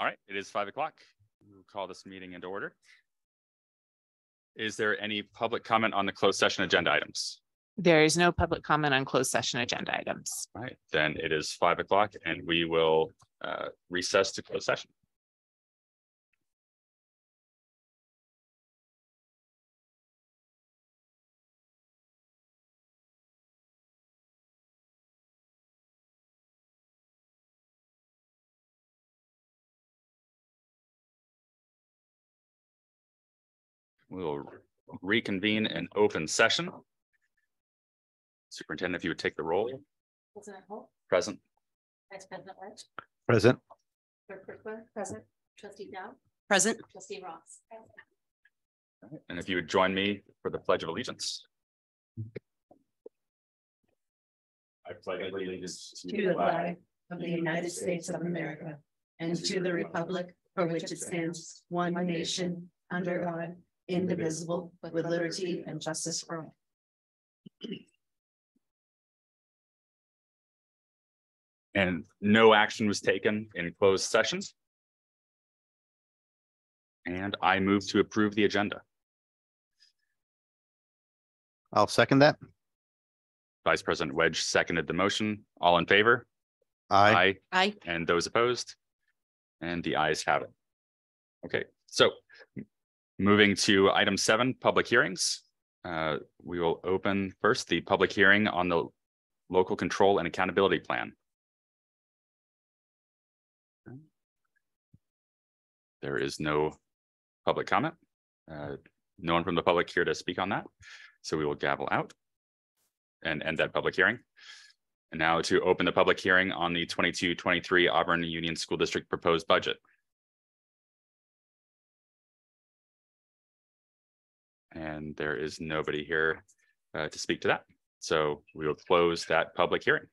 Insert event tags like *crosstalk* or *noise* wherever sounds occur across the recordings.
All right, it is five o'clock. We'll call this meeting into order. Is there any public comment on the closed session agenda items? There is no public comment on closed session agenda items. All right, then it is five o'clock and we will uh, recess to closed session. We will reconvene in open session. Superintendent, if you would take the roll, President Holt, present. Vice President Lynch, Present. Clerk Kirkland, present, trustee Dow, Present. trustee Ross. And if you would join me for the pledge of allegiance. I pledge allegiance To the flag of the United States of America and to the republic for which it stands, one nation, under God, indivisible, with liberty and justice for all. And no action was taken in closed sessions. And I move to approve the agenda. I'll second that. Vice President Wedge seconded the motion. All in favor? Aye. Aye. And those opposed? And the ayes have it. Okay, so m- moving to item seven, public hearings. Uh, we will open first the public hearing on the local control and accountability plan. There is no public comment. Uh, no one from the public here to speak on that. So we will gavel out and end that public hearing. And now to open the public hearing on the 22-23 Auburn Union School District proposed budget. And there is nobody here uh, to speak to that. So we will close that public hearing.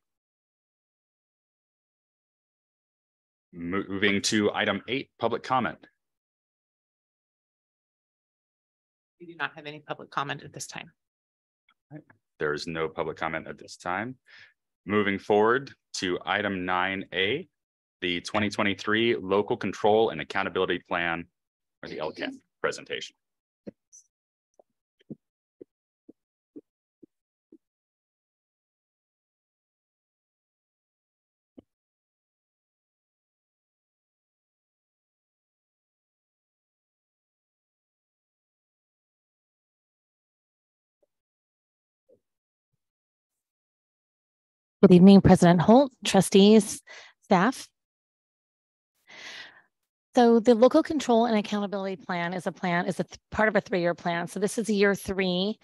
Moving to item eight, public comment. We do not have any public comment at this time. There is no public comment at this time. Moving forward to item nine A, the twenty twenty-three Local Control and Accountability Plan, or the LCAP presentation. Good evening, President Holt, trustees, staff. So the local control and accountability plan is a plan, is a part of a three-year plan. So this is year three.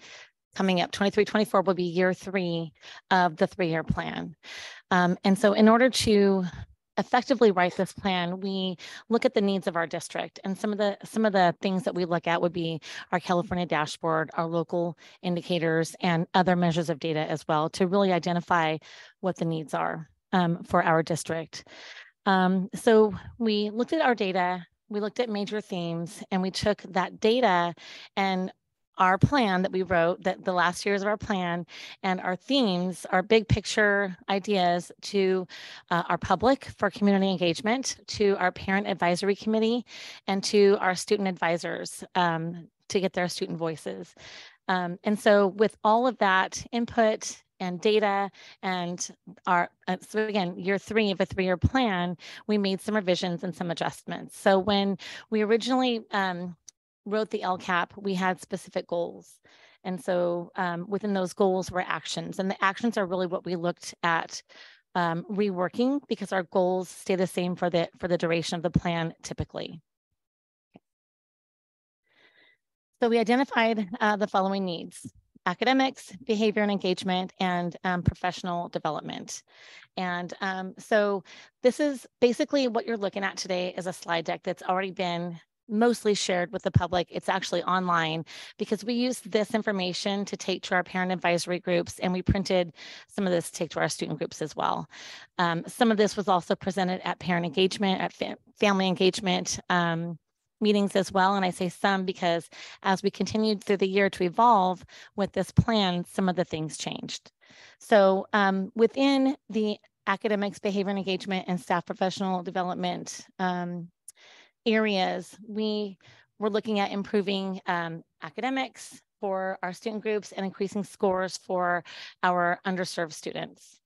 Coming up, 23, 24 will be year three of the three-year plan. Um, and so in order to effectively write this plan, we look at the needs of our district. And some of the, some of the things that we look at would be our California dashboard, our local indicators, and other measures of data as well to really identify what the needs are um, for our district. Um, so we looked at our data, we looked at major themes, and we took that data and our plan that we wrote, that the last years of our plan and our themes, our big picture ideas to uh, our public for community engagement, to our parent advisory committee, and to our student advisors um, to get their student voices. Um, and so with all of that input and data and our, uh, so again, year three of a three-year plan, we made some revisions and some adjustments. So when we originally um, wrote the LCAP, we had specific goals. And so um, within those goals were actions and the actions are really what we looked at um, reworking because our goals stay the same for the, for the duration of the plan typically. So we identified uh, the following needs academics, behavior and engagement, and um, professional development. And um, so this is basically what you're looking at today is a slide deck that's already been mostly shared with the public. It's actually online because we used this information to take to our parent advisory groups and we printed some of this to take to our student groups as well. Um, some of this was also presented at parent engagement, at fa family engagement um, meetings as well. And I say some because as we continued through the year to evolve with this plan, some of the things changed. So um, within the academics, behavior and engagement, and staff professional development um, areas, we were looking at improving um, academics for our student groups and increasing scores for our underserved students.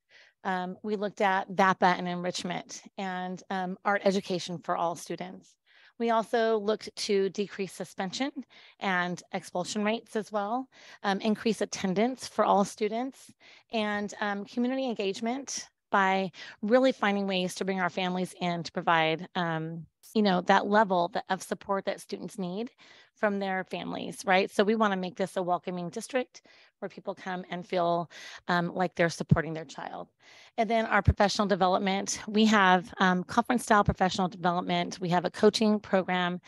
Um, we looked at VAPA and enrichment and um, art education for all students. We also looked to decrease suspension and expulsion rates as well, um, increase attendance for all students, and um, community engagement by really finding ways to bring our families in to provide, um, you know, that level of support that students need from their families, right? So we want to make this a welcoming district where people come and feel um, like they're supporting their child. And then our professional development, we have um, conference style professional development. We have a coaching program.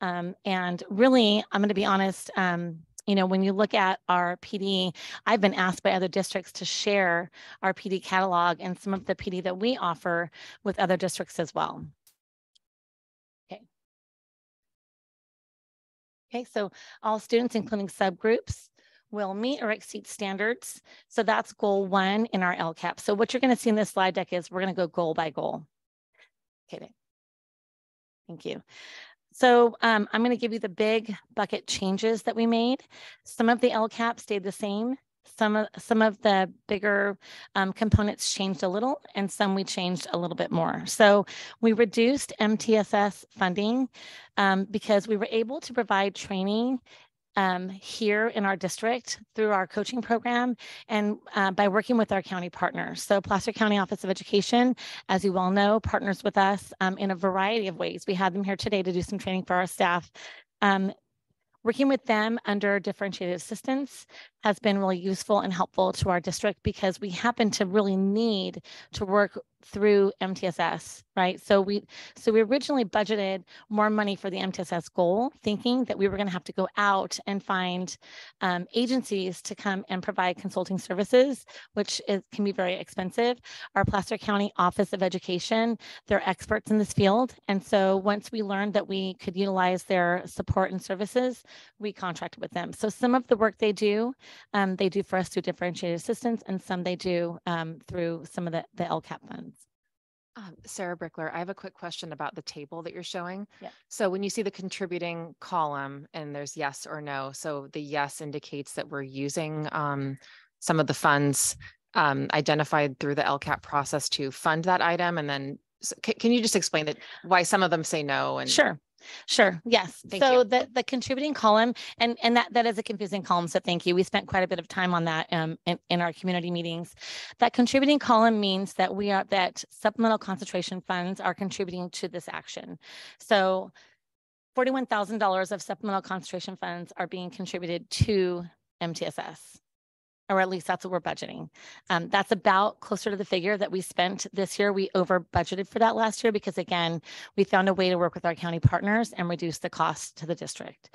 Um, and really, I'm going to be honest, um, you know, when you look at our PD, I've been asked by other districts to share our PD catalog and some of the PD that we offer with other districts as well. Okay. Okay, so all students, including subgroups, will meet or exceed standards. So that's goal one in our LCAP. So what you're going to see in this slide deck is we're going to go goal by goal. Okay. Thank you. So um, I'm going to give you the big bucket changes that we made. Some of the LCAP stayed the same. Some of some of the bigger um, components changed a little, and some we changed a little bit more. So we reduced MTSS funding um, because we were able to provide training um, here in our district through our coaching program and uh, by working with our county partners. So Placer County Office of Education, as you all know, partners with us um, in a variety of ways. We had them here today to do some training for our staff. Um, working with them under differentiated assistance has been really useful and helpful to our district because we happen to really need to work through MTSS, right? So we so we originally budgeted more money for the MTSS goal, thinking that we were going to have to go out and find um, agencies to come and provide consulting services, which is, can be very expensive. Our Placer County Office of Education, they're experts in this field, and so once we learned that we could utilize their support and services, we contracted with them. So some of the work they do, um, they do for us through differentiated assistance, and some they do um, through some of the the LCAP funds. Um, Sarah Brickler, I have a quick question about the table that you're showing. Yeah. So when you see the contributing column and there's yes or no, so the yes indicates that we're using um, some of the funds um, identified through the LCAP process to fund that item. And then s- ca- can you just explain that why some of them say no and Sure. Sure. Yes. Thank so you. the the contributing column and and that that is a confusing column. So thank you. We spent quite a bit of time on that um in, in our community meetings. That contributing column means that we are that supplemental concentration funds are contributing to this action. So forty-one thousand dollars of supplemental concentration funds are being contributed to MTSS. Or at least that's what we're budgeting. Um, that's about closer to the figure that we spent this year. We over budgeted for that last year because again, we found a way to work with our county partners and reduce the cost to the district.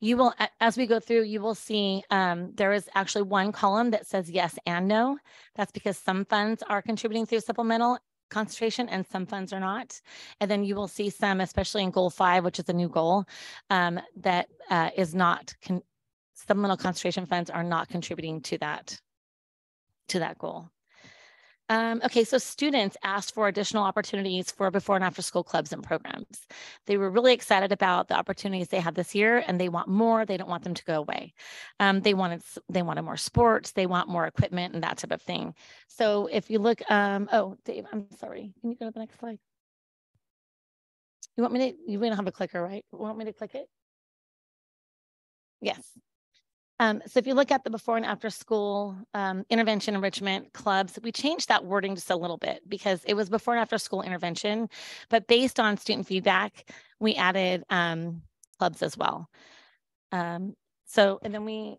You will, as we go through, you will see um, there is actually one column that says yes and no. That's because some funds are contributing through supplemental concentration and some funds are not. And then you will see some, especially in goal five, which is a new goal, um, that uh, is not, supplemental concentration funds are not contributing to that, to that goal. Um, okay, so students asked for additional opportunities for before and after school clubs and programs. They were really excited about the opportunities they had this year and they want more. They don't want them to go away. Um, they wanted they wanted more sports, they want more equipment and that type of thing. So if you look, um, oh, Dave, I'm sorry. Can you go to the next slide? You want me to, you don't have a clicker, right? You Want me to click it? Yes. Um, so if you look at the before and after school um, intervention enrichment clubs, we changed that wording just a little bit because it was before and after school intervention, but based on student feedback, we added um, clubs as well. Um, so, and then we,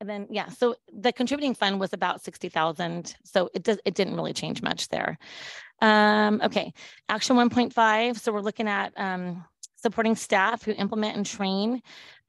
and then, yeah, so the contributing fund was about 60,000. So it does, it didn't really change much there. Um, okay, action 1.5. So we're looking at um, supporting staff who implement and train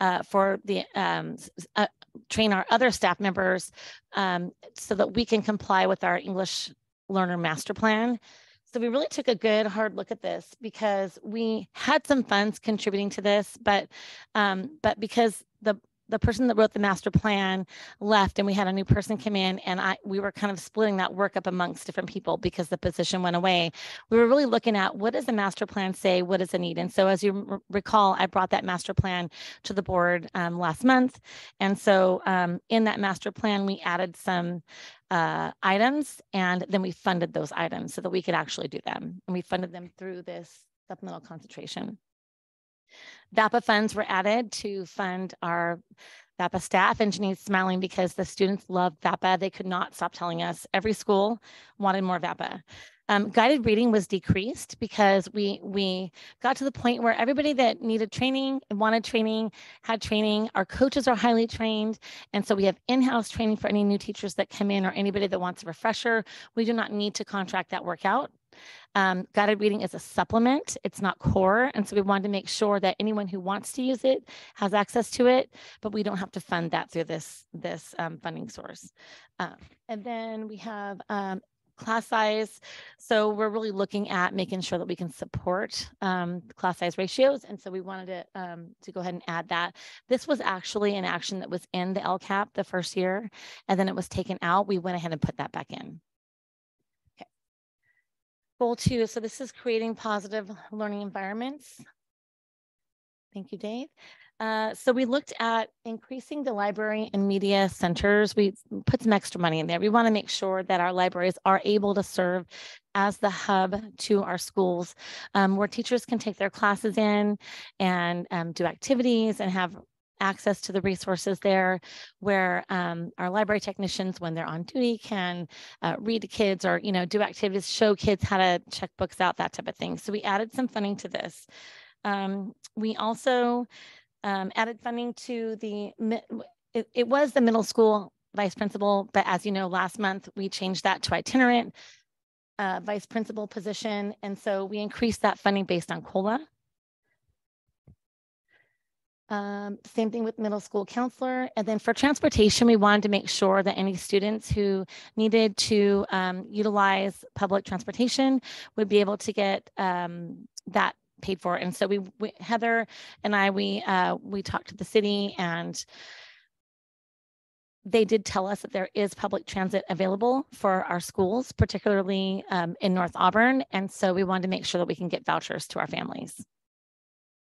uh, for the um, uh, train our other staff members um, so that we can comply with our English learner master plan. So we really took a good hard look at this because we had some funds contributing to this, but um, but because the the person that wrote the master plan left and we had a new person come in and I, we were kind of splitting that work up amongst different people because the position went away. We were really looking at what does the master plan say? what is the need? And so as you r- recall, I brought that master plan to the board um, last month. And so um, in that master plan, we added some uh, items and then we funded those items so that we could actually do them. And we funded them through this supplemental concentration. VAPA funds were added to fund our VAPA staff and Janine's smiling because the students love VAPA. They could not stop telling us every school wanted more VAPA. Um, guided reading was decreased because we we got to the point where everybody that needed training and wanted training had training. Our coaches are highly trained, and so we have in-house training for any new teachers that come in or anybody that wants a refresher. We do not need to contract that work out. Um, guided reading is a supplement, it's not core. And so we wanted to make sure that anyone who wants to use it has access to it, but we don't have to fund that through this, this um, funding source. Uh, and then we have um, class size. So we're really looking at making sure that we can support um, class size ratios. And so we wanted to, um, to go ahead and add that. This was actually an action that was in the LCAP the first year, and then it was taken out. We went ahead and put that back in. Goal two, so this is creating positive learning environments. Thank you, Dave. Uh, so we looked at increasing the library and media centers. We put some extra money in there. We want to make sure that our libraries are able to serve as the hub to our schools um, where teachers can take their classes in and um, do activities and have access to the resources there where um, our library technicians when they're on duty can uh, read to kids or you know do activities show kids how to check books out that type of thing. So we added some funding to this. Um, we also um, added funding to the it, it was the middle school vice principal but as you know last month we changed that to itinerant uh, vice principal position. And so we increased that funding based on COLA um, same thing with middle school counselor. And then for transportation, we wanted to make sure that any students who needed to um, utilize public transportation would be able to get um, that paid for. And so we, we Heather and I, we uh, we talked to the city and they did tell us that there is public transit available for our schools, particularly um, in North Auburn. And so we wanted to make sure that we can get vouchers to our families.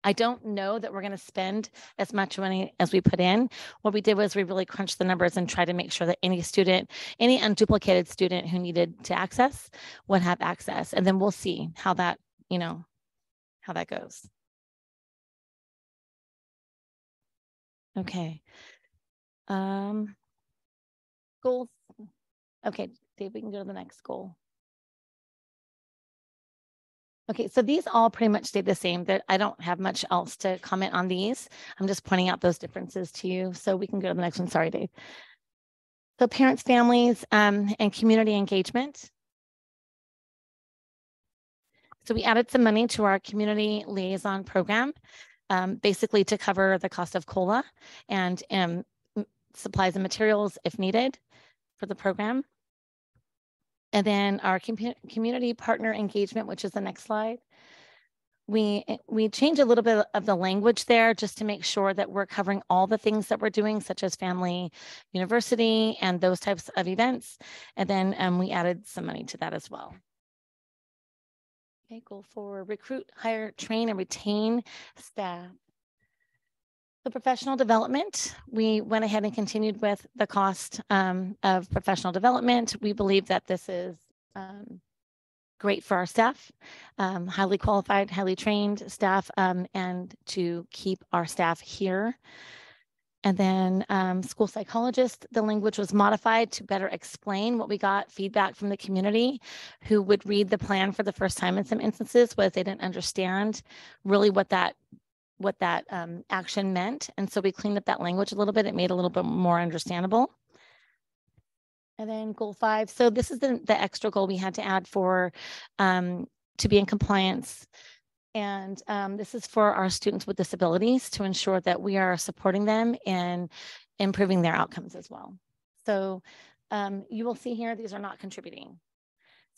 I don't know that we're going to spend as much money as we put in. What we did was we really crunched the numbers and tried to make sure that any student, any unduplicated student who needed to access would have access. And then we'll see how that, you know, how that goes. Okay. Um, goals. Okay, Dave, we can go to the next goal. Okay, so these all pretty much stay the same. That I don't have much else to comment on these. I'm just pointing out those differences to you. So we can go to the next one. Sorry, Dave. So parents, families, um, and community engagement. So we added some money to our community liaison program, um, basically to cover the cost of COLA and um, supplies and materials if needed for the program. And then our com community partner engagement, which is the next slide. We, eh, we change a little bit of the language there just to make sure that we're covering all the things that we're doing, such as family university and those types of events. And then um, we added some money to that as well. Okay, goal for recruit, hire, train, and retain staff. The professional development, we went ahead and continued with the cost um, of professional development. We believe that this is um, great for our staff, um, highly qualified, highly trained staff, um, and to keep our staff here. And then um, school psychologist, the language was modified to better explain what we got feedback from the community who would read the plan for the first time in some instances was they didn't understand really what that what that um, action meant. And so we cleaned up that language a little bit. It made it a little bit more understandable. And then goal five. So this is the, the extra goal we had to add for um, to be in compliance. And um, this is for our students with disabilities to ensure that we are supporting them in improving their outcomes as well. So um, you will see here, these are not contributing.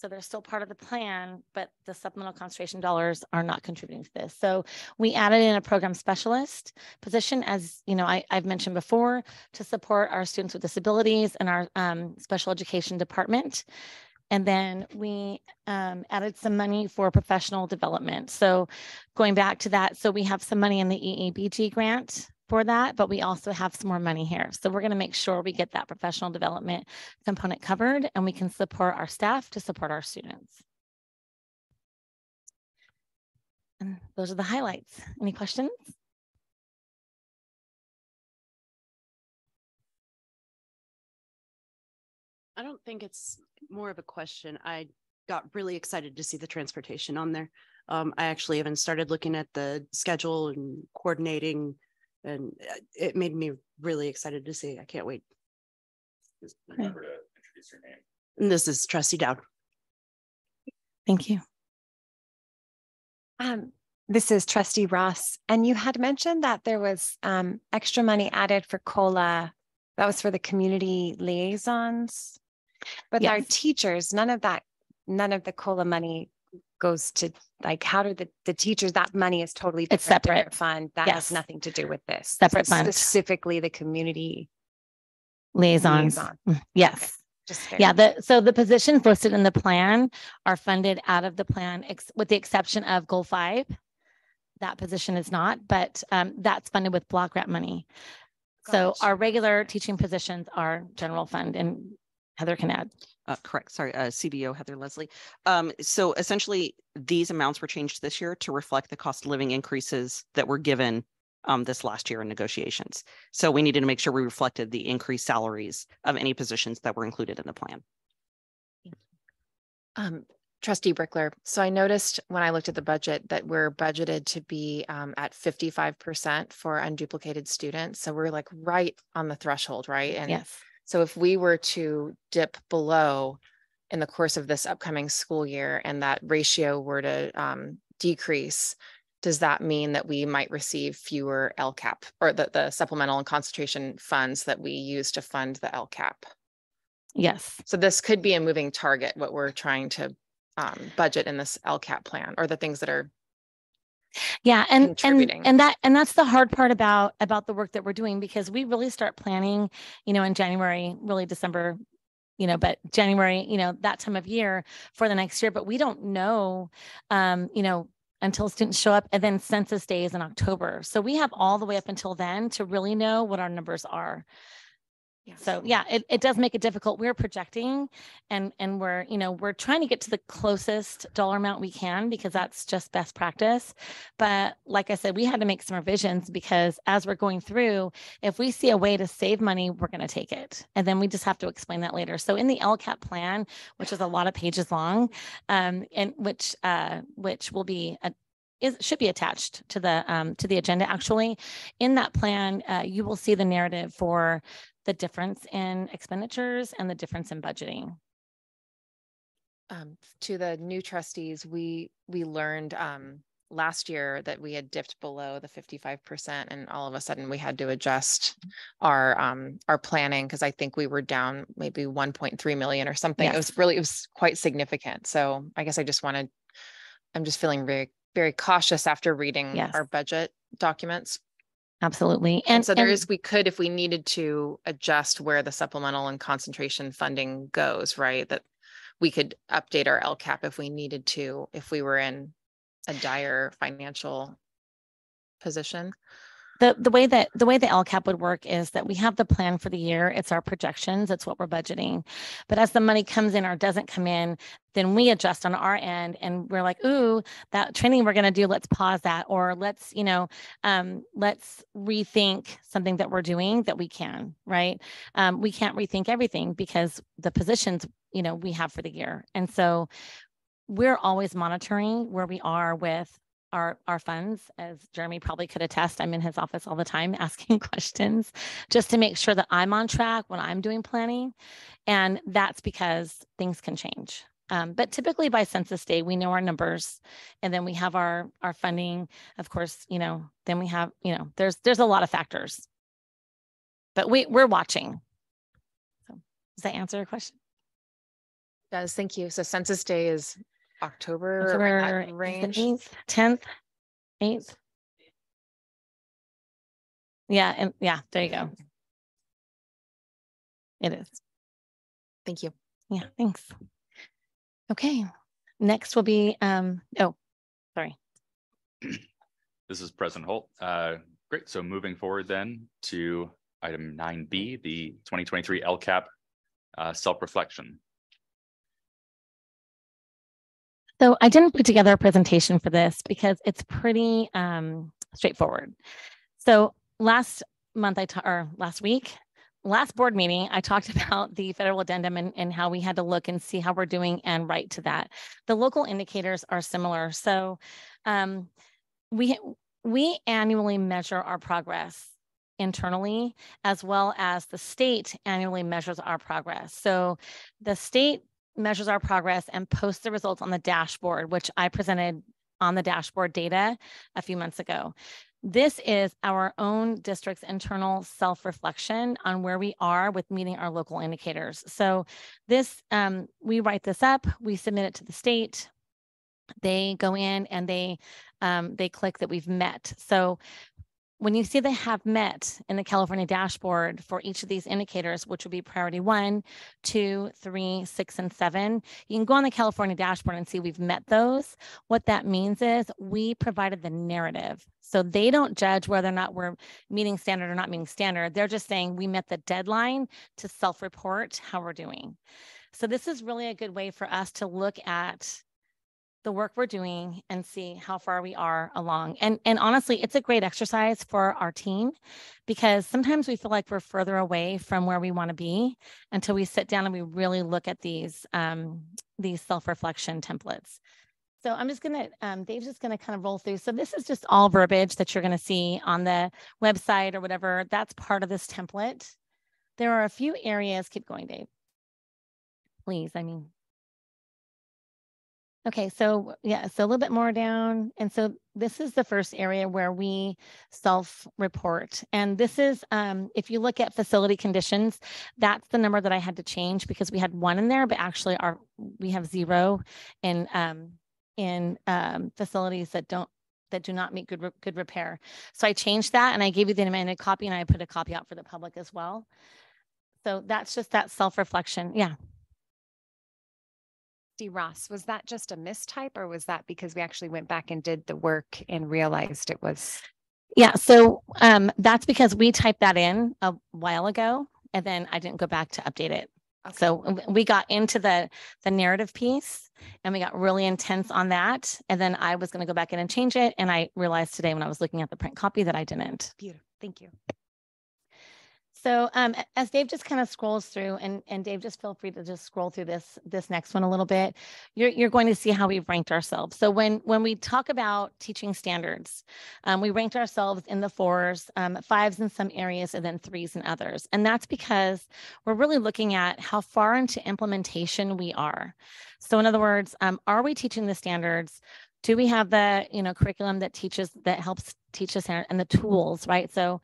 So they're still part of the plan, but the supplemental concentration dollars are not contributing to this. So we added in a program specialist position as, you know, I, I've mentioned before, to support our students with disabilities and our um, special education department. And then we um, added some money for professional development. So going back to that, so we have some money in the E EABG grant for that, but we also have some more money here. So we're going to make sure we get that professional development component covered and we can support our staff to support our students. And those are the highlights. Any questions? I don't think it's more of a question. I got really excited to see the transportation on there. Um, I actually even started looking at the schedule and coordinating and uh, it made me really excited to see. I can't wait. Just remember to introduce your name. And this is trustee Dowd. Thank you. Um, this is trustee Ross, and you had mentioned that there was um extra money added for COLA. That was for the community liaisons. But our teachers, none of that, none of the COLA money goes to, like, how do the, the teachers, that money is totally It's different, different separate. Fund, that Yes. has nothing to do with this. Separate is fund. Specifically the community Liaisons. liaison. Mm, Yes. Just Yeah, the, so the positions listed in the plan are funded out of the plan, ex- with the exception of goal five. That position is not, but um, that's funded with block grant money. So our regular teaching positions are general fund and Heather can add. Uh, correct, sorry, uh, CBO Heather Leslie. Um, so essentially, these amounts were changed this year to reflect the cost of living increases that were given um, this last year in negotiations. So we needed to make sure we reflected the increased salaries of any positions that were included in the plan. Um, trustee Brickler, so I noticed when I looked at the budget that we're budgeted to be um at fifty-five percent for unduplicated students. So we're like right on the threshold, right? And Yes. So if we were to dip below in the course of this upcoming school year and that ratio were to um decrease, does that mean that we might receive fewer LCAP or the the supplemental and concentration funds that we use to fund the LCAP? Yes. So this could be a moving target, what we're trying to um budget in this LCAP plan or the things that are, Yeah, and and and that and that's the hard part about about the work that we're doing because we really start planning, you know, in January, really December, you know, but January, you know, that time of year for the next year, but we don't know um, you know, until students show up and then census days in October. So we have all the way up until then to really know what our numbers are. So yeah, it, it does make it difficult. We're projecting and, and we're, you know, we're trying to get to the closest dollar amount we can because that's just best practice. But like I said, we had to make some revisions because as we're going through, if we see a way to save money, we're going to take it. And then we just have to explain that later. So in the LCAP plan, which is a lot of pages long, um, and which, uh, which will be a, is, should be attached to the, um, to the agenda. Actually, in that plan, uh, you will see the narrative for the difference in expenditures and the difference in budgeting. um, to the new trustees, we, we learned um last year that we had dipped below the fifty-five percent and all of a sudden we had to adjust our um, our planning because I think we were down maybe one point three million or something. It was really, it was quite significant. So I guess I just wanted, I'm just feeling very, very cautious after reading Yes. our budget documents. Absolutely. And And so there and- is, we could, if we needed to adjust where the supplemental and concentration funding goes, right? That we could update our LCAP if we needed to, if we were in a dire financial position. The, the way that, the way the LCAP would work is that we have the plan for the year. It's our projections. It's what we're budgeting. But as the money comes in or doesn't come in, then we adjust on our end and we're like, ooh, that training we're going to do, let's pause that. Or let's, you know, um, let's rethink something that we're doing that we can, right? Um, we can't rethink everything because the positions, you know, we have for the year. And so we're always monitoring where we are with our, our funds, as Jeremy probably could attest. I'm in his office all the time *laughs* asking questions just to make sure that I'm on track when I'm doing planning. And that's because things can change. Um, but typically by census day, we know our numbers and then we have our, our funding. Of course, you know, then we have, you know, there's, there's a lot of factors. But we, we're watching. So does that answer your question? Does, thank you. So census day is October. or in that October Range. eighth, tenth, eighth. Yeah, and yeah, there you go. It is. Thank you. Yeah, thanks. Okay, next will be, um, oh, sorry. *clears throat* This is President Holt. Uh, great. So moving forward then to item nine B, the twenty twenty-three LCAP uh, self-reflection. So I didn't put together a presentation for this because it's pretty um straightforward. So last month I ta- or last week, last board meeting, I talked *laughs* about the federal addendum and and how we had to look and see how we're doing and write to that. The local indicators are similar. So um we we annually measure our progress internally as well as the state annually measures our progress. So the state measures our progress and posts the results on the dashboard, which I presented on the dashboard data a few months ago. This is our own district's internal self-reflection on where we are with meeting our local indicators. So this, um, we write this up, we submit it to the state. They go in and they, um, they click that we've met. So when you see they have met in the California dashboard for each of these indicators, which would be priority one, two, three, six, and seven, you can go on the California dashboard and see we've met those. What that means is we provided the narrative. So they don't judge whether or not we're meeting standard or not meeting standard. They're just saying we met the deadline to self-report how we're doing. So this is really a good way for us to look at the work we're doing and see how far we are along. And and honestly, it's a great exercise for our team because sometimes we feel like we're further away from where we want to be until we sit down and we really look at these um, these self-reflection templates. So I'm just gonna, um, Dave's just gonna kind of roll through. So this is just all verbiage that you're gonna see on the website or whatever. That's part of this template. There are a few areas, keep going, Dave. Please, I mean, Okay, so yeah, so a little bit more down. And so this is the first area where we self-report. And this is, um, if you look at facility conditions, that's the number that I had to change because we had one in there, but actually our we have zero in um, in um, facilities that don't that do not meet good re- good repair. So I changed that and I gave you the amended copy and I put a copy out for the public as well. So that's just that self-reflection. Yeah. D. Ross, was that just a mistype or was that because we actually went back and did the work and realized it was? Yeah, so um, that's because we typed that in a while ago and then I didn't go back to update it. So we got into the the narrative piece and we got really intense on that. And then I was going to go back in and change it. And I realized today when I was looking at the print copy that I didn't. Beautiful. Thank you. So um, as Dave just kind of scrolls through, and and Dave, just feel free to just scroll through this this next one a little bit. You're you're going to see how we've ranked ourselves. So when when we talk about teaching standards, um, we ranked ourselves in the fours, um, fives in some areas, and then threes in others. And that's because we're really looking at how far into implementation we are. So in other words, um, are we teaching the standards? Do we have the you know curriculum that teaches that helps teach us and the tools, right? So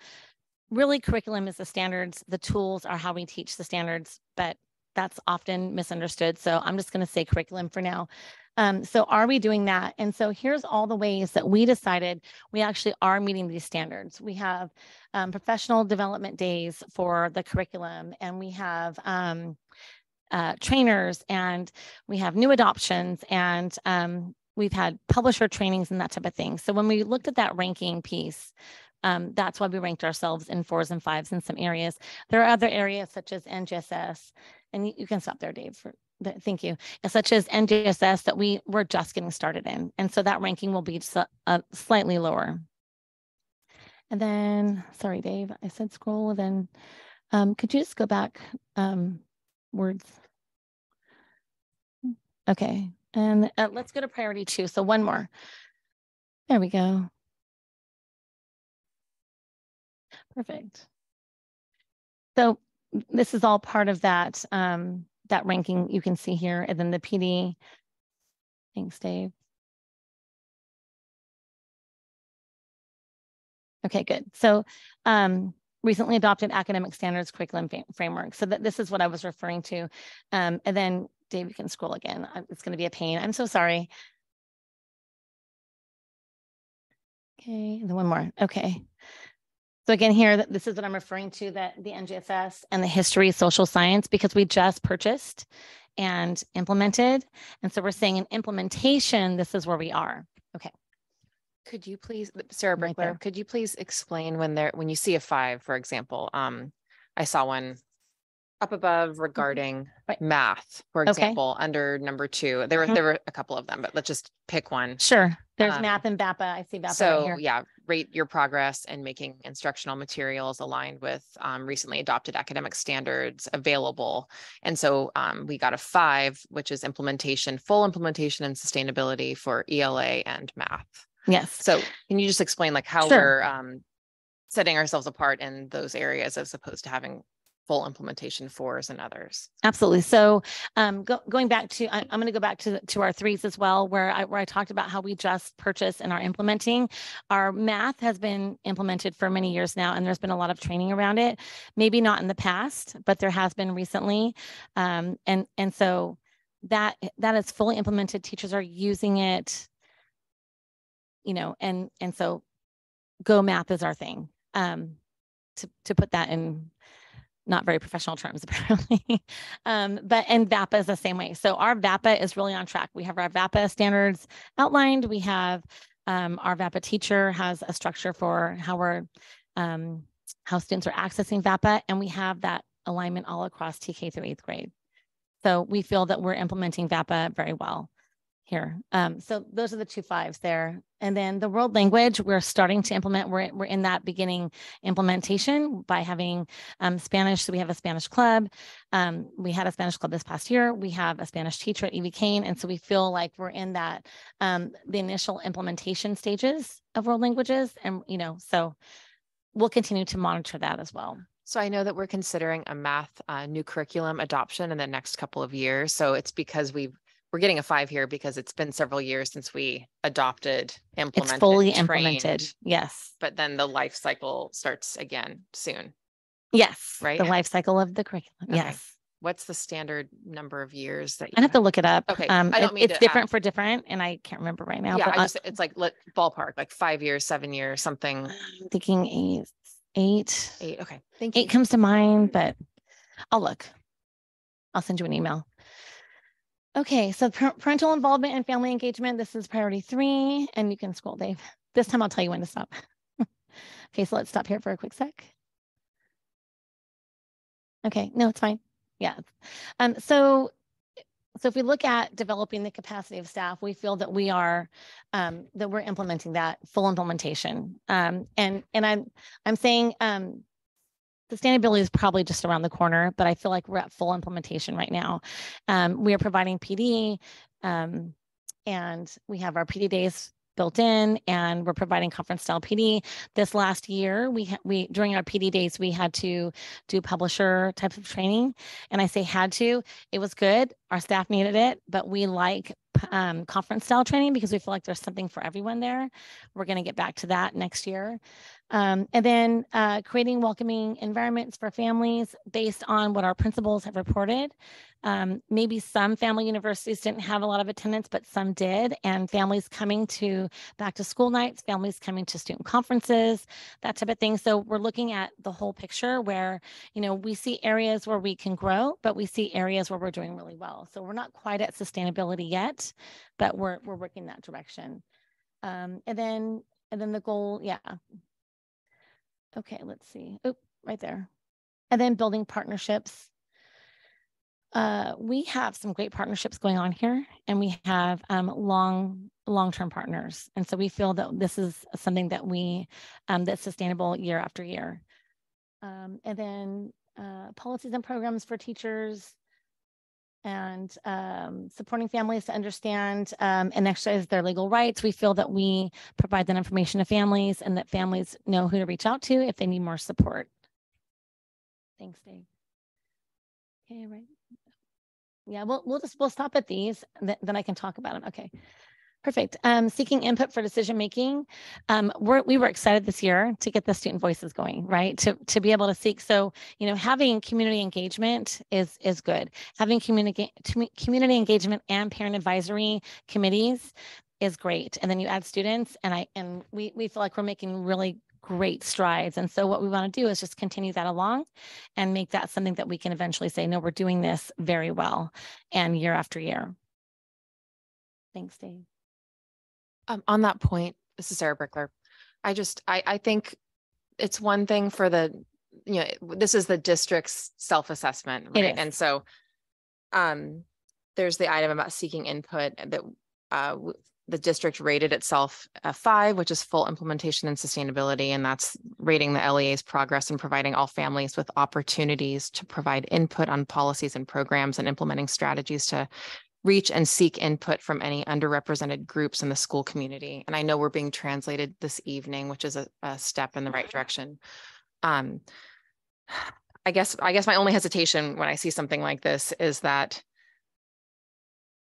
really curriculum is the standards the tools are how we teach the standards but that's often misunderstood. So i'm just going to say curriculum for now. Um, so are we doing that? And so here's all the ways that we decided we actually are meeting these standards. We have um, professional development days for the curriculum and we have um, uh, trainers and we have new adoptions and um, we've had publisher trainings and that type of thing. So when we looked at that ranking piece um, that's why we ranked ourselves in fours and fives in some areas. There are other areas such as NGSS, and you, you can stop there, Dave. For thank you. Such as NGSS that we were just getting started in, and so that ranking will be s- uh, slightly lower. And then, sorry, Dave, I said scroll. Then, um, could you just go back um, words? Okay, and uh, let's go to priority two. So one more. There we go. Perfect. So this is all part of that, um, that ranking you can see here, and then the PD. Thanks, Dave. Okay, good. So, um, recently adopted academic standards curriculum framework. So that this is what I was referring to. Um, and then Dave, you can scroll again. It's going to be a pain. I'm so sorry. Okay, and then one more. Okay. So again, here, this is what I'm referring to, that the NGSS and the history, social science, because we just purchased and implemented. And so we're saying in implementation, this is where we are. Okay. Could you please, Sarah Right could you please explain when there, when you see a five, for example, um, I saw one up above regarding Mm-hmm. Right. math, for Okay. example, under number two, there were, Mhm. there were a couple of them, but let's just pick one. Sure. There's Um, math and VAPA. I see VAPA right So, here. yeah, rate your progress and making instructional materials aligned with um, recently adopted academic standards available. And so um, we got a five, which is implementation, full implementation and sustainability for ELA and math. Yes. So can you just explain like how Sure. we're um, setting ourselves apart in those areas as opposed to having full implementation fours and others? Absolutely. So um, go, going back to, I, I'm going to go back to, to our threes as well, where I, where I talked about how we just purchased and are implementing. Our math has been implemented for many years now, and there's been a lot of training around it. Maybe not in the past, but there has been recently. Um, and, and so that, that is fully implemented. Teachers are using it, you know, and, and so Go Math is our thing. Um, to, to put that in not very professional terms *laughs* apparently. um, but and VAPA is the same way. So our VAPA is really on track. We have our VAPA standards outlined. We have um, our VAPA teacher has a structure for how we're um, how students are accessing VAPA, and we have that alignment all across TK through eighth grade. So we feel that we're implementing VAPA very well here. Um, so those are the two fives there. And then the world language, we're starting to implement. We're, we're in that beginning implementation by having um, Spanish. So we have a Spanish club. Um, we had a Spanish club this past year. We have a Spanish teacher at EV Cain. And so we feel like we're in that, um, the initial implementation stages of world languages. And, you know, so we'll continue to monitor that as well. So I know that we're considering a math uh, new curriculum adoption in the next couple of years. So it's because we've we're getting a five here because it's been several years since we adopted, implemented, It's fully trained, implemented. Yes. But then the life cycle starts again soon. Yes. Right? The life cycle of the curriculum. Okay. Yes. What's the standard number of years that? You have to look it up. Okay, Um, I don't it- mean it's different ask- for different and I can't remember right now, Yeah, but I I- just, it's like, let ballpark, like five years, seven years, something, I'm thinking eight, eight, eight, okay, thank you. eight comes to mind, but I'll look. I'll send you an email. Okay, so parental involvement and family engagement, this is priority three, and you can scroll, Dave. This time I'll tell you when to stop. *laughs* Okay, so let's stop here for a quick sec. Okay, no, it's fine. Yeah. Um, so, so if we look at developing the capacity of staff, we feel that we are, um, that we're implementing that full implementation. Um, and, and I'm, I'm saying, um, sustainability is probably just around the corner, but I feel like we're at full implementation right now. Um, we are providing PD, um, and we have our PD days built in and we're providing conference style PD. This last year, we, we, during our PD days, we had to do publisher types of training. And I say had to, it was good. Our staff needed it, but we like um, conference style training because we feel like there's something for everyone there. We're going to get back to that next year. Um, and then uh, creating welcoming environments for families based on what our principals have reported. Um, maybe some family universities didn't have a lot of attendance, but some did. And families coming to back to school nights, families coming to student conferences, that type of thing. So we're looking at the whole picture where, you know, we see areas where we can grow, but we see areas where we're doing really well. So we're not quite at sustainability yet, but we're, we're working that direction. Um, and then, and then the goal, yeah. Okay, let's see. Oh, right there. And then building partnerships. Uh, we have some great partnerships going on here and we have um, long, long-term partners. And so we feel that this is something that we, um, that's sustainable year after year. Um, and then uh, policies and programs for teachers and um, supporting families to understand um, and exercise their legal rights. We feel that we provide that information to families and that families know who to reach out to if they need more support. Thanks, Dave. Okay, right. Yeah, we'll, we'll just, we'll stop at these, then, then I can talk about them. Okay. Perfect. Um, seeking input for decision making. Um, we're, we were excited this year to get the student voices going, right? To, to be able to seek. So, you know, having community engagement is, is good. Having community, community engagement and parent advisory committees is great. And then you add students and I, and we, we feel like we're making really great strides. And so what we want to do is just continue that along and make that something that we can eventually say, no, we're doing this very well and year after year. Thanks, Dave. Um, on that point, this is Sarah Brickler. I just, I, I think it's one thing for the, you know, this is the district's self-assessment, right? And so, um, there's the item about seeking input that, uh, the district rated itself a five, which is full implementation and sustainability, and that's rating the LEA's progress and providing all families with opportunities to provide input on policies and programs and implementing strategies to reach and seek input from any underrepresented groups in the school community. And I know we're being translated this evening, which is a, a step in the right direction. Um, I guess, I guess my only hesitation when I see something like this is that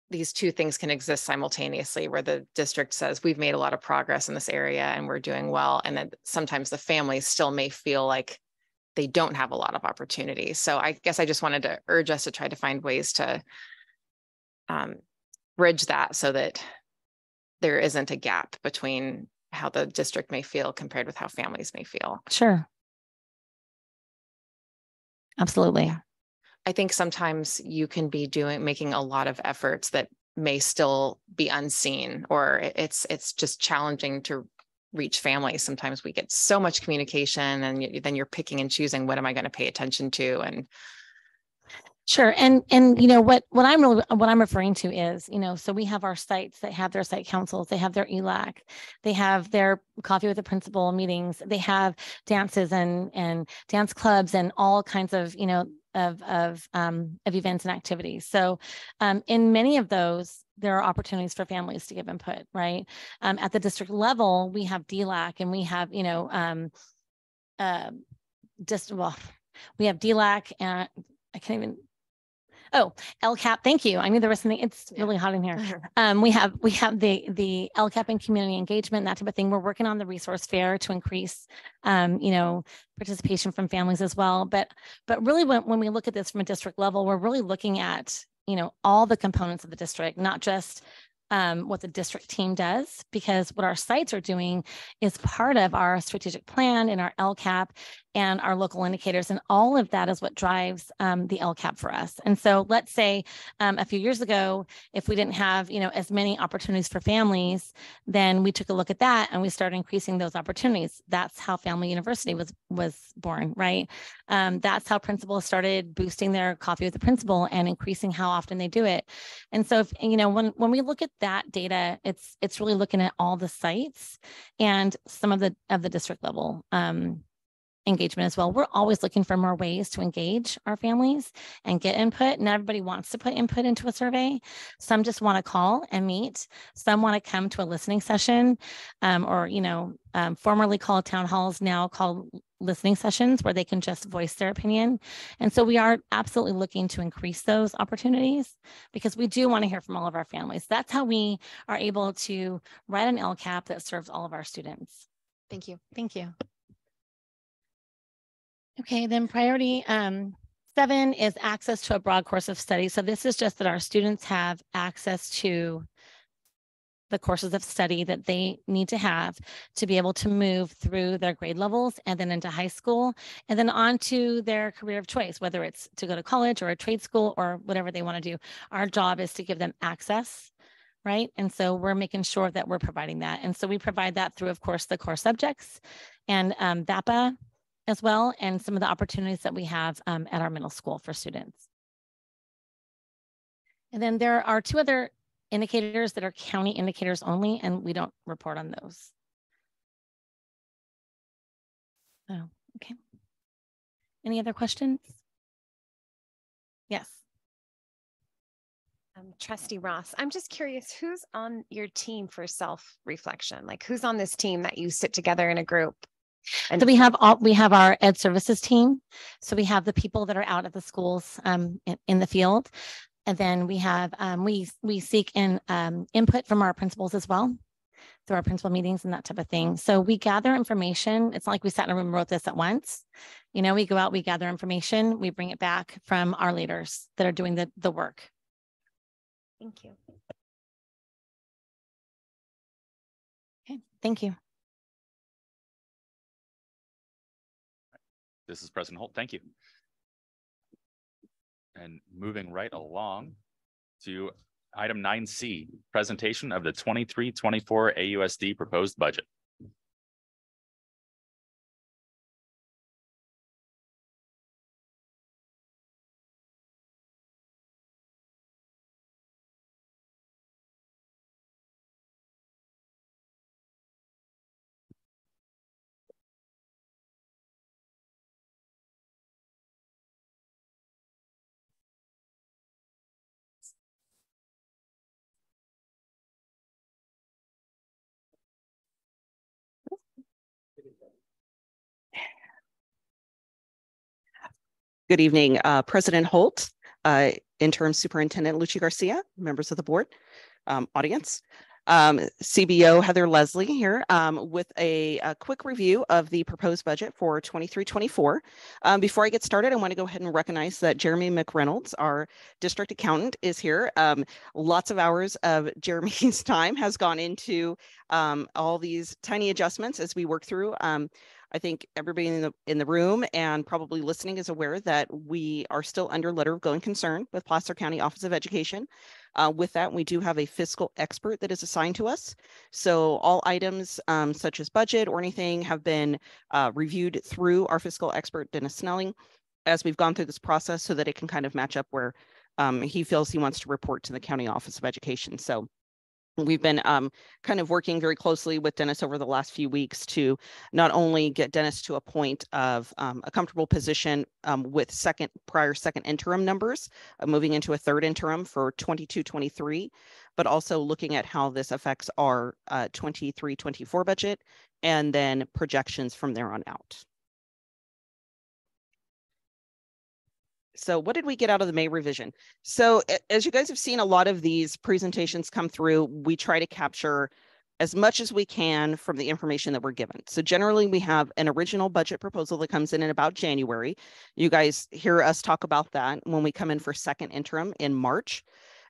these two things can exist simultaneously where the district says we've made a lot of progress in this area and we're doing well. And then sometimes the families still may feel like they don't have a lot of opportunities. So I guess I just wanted to urge us to try to find ways to um, bridge that so that there isn't a gap between how the district may feel compared with how families may feel. Sure. Absolutely. I think sometimes you can be doing, making a lot of efforts that may still be unseen, or it's, it's just challenging to reach families. Sometimes we get so much communication and then you're picking and choosing, what am I going to pay attention to? And Sure. And, and, you know, what, what I'm really, what I'm referring to is, you know, so we have our sites that have their site councils, they have their ELAC, they have their coffee with the principal meetings, they have dances and, and dance clubs and all kinds of, you know, of, of, um, of events and activities. So, um, in many of those, there are opportunities for families to give input, right? Um, at the district level, we have DLAC and we have, you know, um, uh, just, well, we have DLAC and I can't even, Oh, LCAP, thank you. I knew there was something, it's really hot in here. *laughs* Um, we have, we have the, the LCAP and community engagement, that type of thing. We're working on the resource fair to increase, um, you know, participation from families as well. But, but really when, when we look at this from a district level, we're really looking at, you know, all the components of the district, not just um, what the district team does, because what our sites are doing is part of our strategic plan and our LCAP and our local indicators. And all of that is what drives um, the LCAP for us. And so let's say um, a few years ago, if we didn't have, you know, as many opportunities for families, then we took a look at that and we started increasing those opportunities. That's how Family University was was born, right? Um, that's how principals started boosting their coffee with the principal and increasing how often they do it. And so, if, you know, when when we look at that data, it's it's really looking at all the sites and some of the of the district level um, engagement as well. We're always looking for more ways to engage our families and get input. Not everybody wants to put input into a survey. Some just want to call and meet. Some want to come to a listening session, um, or you know, um, formerly called town halls, now called listening sessions, where they can just voice their opinion. And so we are absolutely looking to increase those opportunities because we do want to hear from all of our families. That's how we are able to write an LCAP that serves all of our students. thank you. Thank you. Okay, then priority um, seven is access to a broad course of study. So this is just that our students have access to the courses of study that they need to have to be able to move through their grade levels and then into high school and then on to their career of choice, whether it's to go to college or a trade school or whatever they want to do. Our job is to give them access right? And so we're making sure that we're providing that. And so we provide that through, of course, the core subjects and um, VAPA as well, and some of the opportunities that we have um, at our middle school for students. And then there are two other indicators that are county indicators only, and we don't report on those. Oh, okay. Any other questions? Yes. Um, Trustee Ross, I'm just curious, who's on your team for self-reflection? Like who's on this team that you sit together in a group? So we have all, we have our ed services team. So we have the people that are out at the schools um, in, in the field. And then we have, um, we, we seek in, um, input from our principals as well through our principal meetings and that type of thing. So we gather information. It's not like we sat in a room and wrote this at once. You know, we go out, we gather information, we bring it back from our leaders that are doing the, the work. Thank you. Okay, thank you. This is President Holt. Thank you. And moving right along to item nine C, presentation of the 23-24 AUSD proposed budget. Good evening, uh, President Holt, uh, Interim Superintendent Lucy Garcia, members of the board, um, audience. Um, CBO Heather Leslie here um, with a, a quick review of the proposed budget for 23-24. Um, before I get started, I want to go ahead and recognize that Jeremy McReynolds, our district accountant, is here. Um, lots of hours of *laughs* Jeremy's time has gone into um, all these tiny adjustments as we work through. I think everybody in the in the room and probably listening is aware that we are still under letter of going concern with Placer County Office of Education. Uh, with that, we do have a fiscal expert that is assigned to us. So all items um, such as budget or anything have been uh, reviewed through our fiscal expert, Dennis Snelling, as we've gone through this process so that it can kind of match up where um, he feels he wants to report to the County Office of Education. So We've been um, kind of working very closely with Dennis over the last few weeks to not only get Dennis to a point of um, a comfortable position um, with second prior second interim numbers, uh, moving into a third interim for 22 23, but also looking at how this affects our uh, 23 24 budget and then projections from there on out. So what did we get out of the May revision? So as you guys have seen, a lot of these presentations come through, we try to capture as much as we can from the information that we're given. So generally we have an original budget proposal that comes in in about January. You guys hear us talk about that when we come in for second interim in March.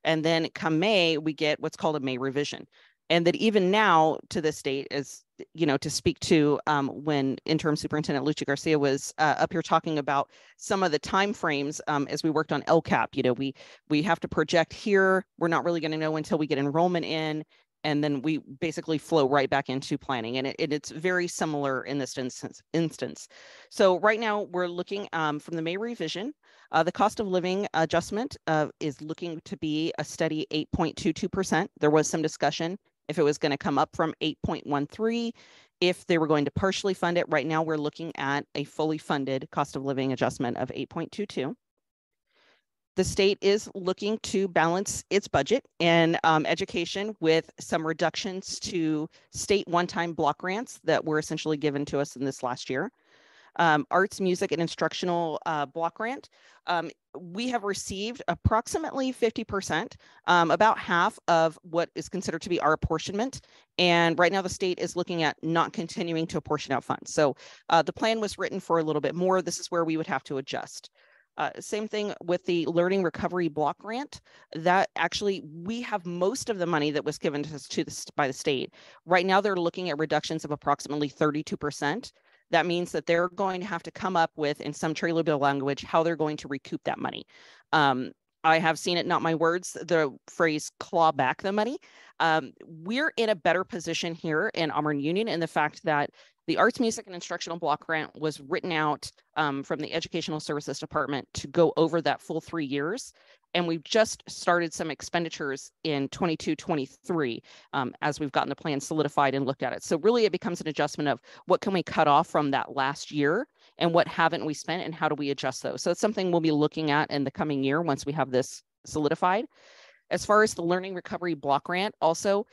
And then come May, we get what's called a May revision and that even now to this date is you know to speak to um, when interim superintendent lucia garcia was uh, up here talking about some of the time frames um, as we worked on lcap you know we we have to project here we're not really going to know until we get enrollment in and then we basically flow right back into planning and, it, it, it's very similar in this instance instance so right now we're looking um, from the may revision uh, the cost of living adjustment uh, is looking to be a steady 8.22%. There was some discussion if it was going to come up from 8.13, if they were going to partially fund it. Right now, we're looking at a fully funded cost of living adjustment of 8.22. The state is looking to balance its budget in um, education with some reductions to state one-time block grants that were essentially given to us in this last year um, arts, music, and instructional uh, block grant. Um, we have received approximately 50%, um, about half of what is considered to be our apportionment. And right now the state is looking at not continuing to apportion out funds. So uh, the plan was written for a little bit more. This is where we would have to adjust. Uh, same thing with the learning recovery block grant that actually we have most of the money that was given to us to the, by the state right now they're looking at reductions of approximately 32% that means that they're going to have to come up with, in some trailer bill language, how they're going to recoup that money. Um, I have seen it, not my words, the phrase claw back the money. Um, we're in a better position here in Auburn Union in the fact that the arts, music, and instructional block grant was written out um, from the Educational Services Department to go over that full three years. And we've just started some expenditures in 22, 23 um, as we've gotten the plan solidified and looked at it. So really it becomes an adjustment of what can we cut off from that last year and what haven't we spent and how do we adjust those? So it's something we'll be looking at in the coming year once we have this solidified. As far as the learning recovery block grant, also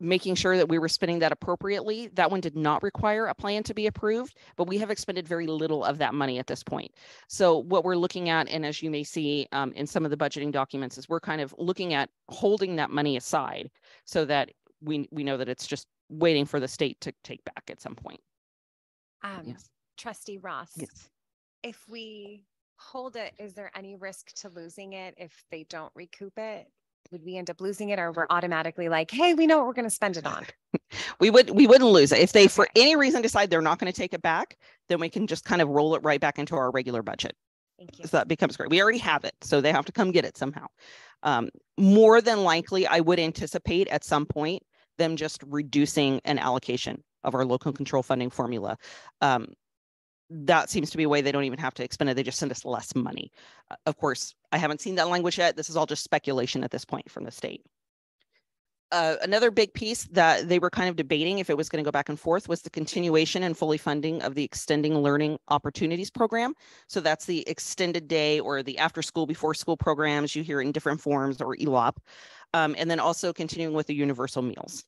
making sure that we were spending that appropriately. That one did not require a plan to be approved, but we have expended very little of that money at this point. So what we're looking at, and as you may see um, in some of the budgeting documents, is we're kind of looking at holding that money aside so that we, we know that it's just waiting for the state to take back at some point. Um, Yes. trustee Ross. Yes. If we hold it, is there any risk to losing it if they don't recoup it? Would we end up losing it or we're automatically like, hey, we know what we're going to spend it on? *laughs* We would, we wouldn't lose it. If they, for any reason decide they're not going to take it back, then we can just kind of roll it right back into our regular budget. Thank you. So that becomes great. We already have it, so they have to come get it somehow. Um, more than likely, I would anticipate at some point them just reducing an allocation of our local control funding formula. Um, that seems to be a way they don't even have to expend it. They just send us less money. Uh, Of course, I haven't seen that language yet. This is all just speculation at this point from the state. Uh, another big piece that they were kind of debating if it was going to go back and forth was the continuation and fully funding of the Extending Learning Opportunities Program. So that's the extended day or the after school, before school programs you hear in different forms or ELOP. Um, and then also continuing with the universal meals.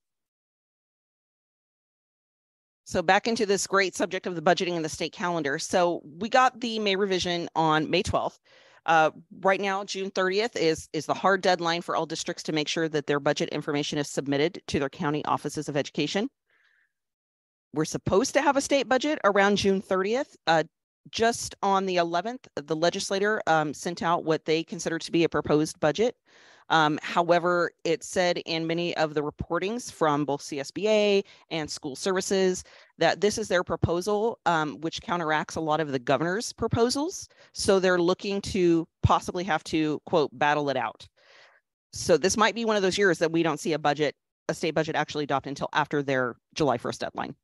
So back into this great subject of the budgeting and the state calendar. So we got the May revision on May 12th. Uh, right now, June 30th is, is the hard deadline for all districts to make sure that their budget information is submitted to their county offices of education. We're supposed to have a state budget around June 30th. Uh, just on the 11th, the legislator um, sent out what they consider to be a proposed budget. Um, however, it said in many of the reportings from both CSBA and school services that this is their proposal, um, which counteracts a lot of the governor's proposals. So they're looking to possibly have to quote, battle it out. So this might be one of those years that we don't see a budget, a state budget actually adopt until after their July 1st deadline.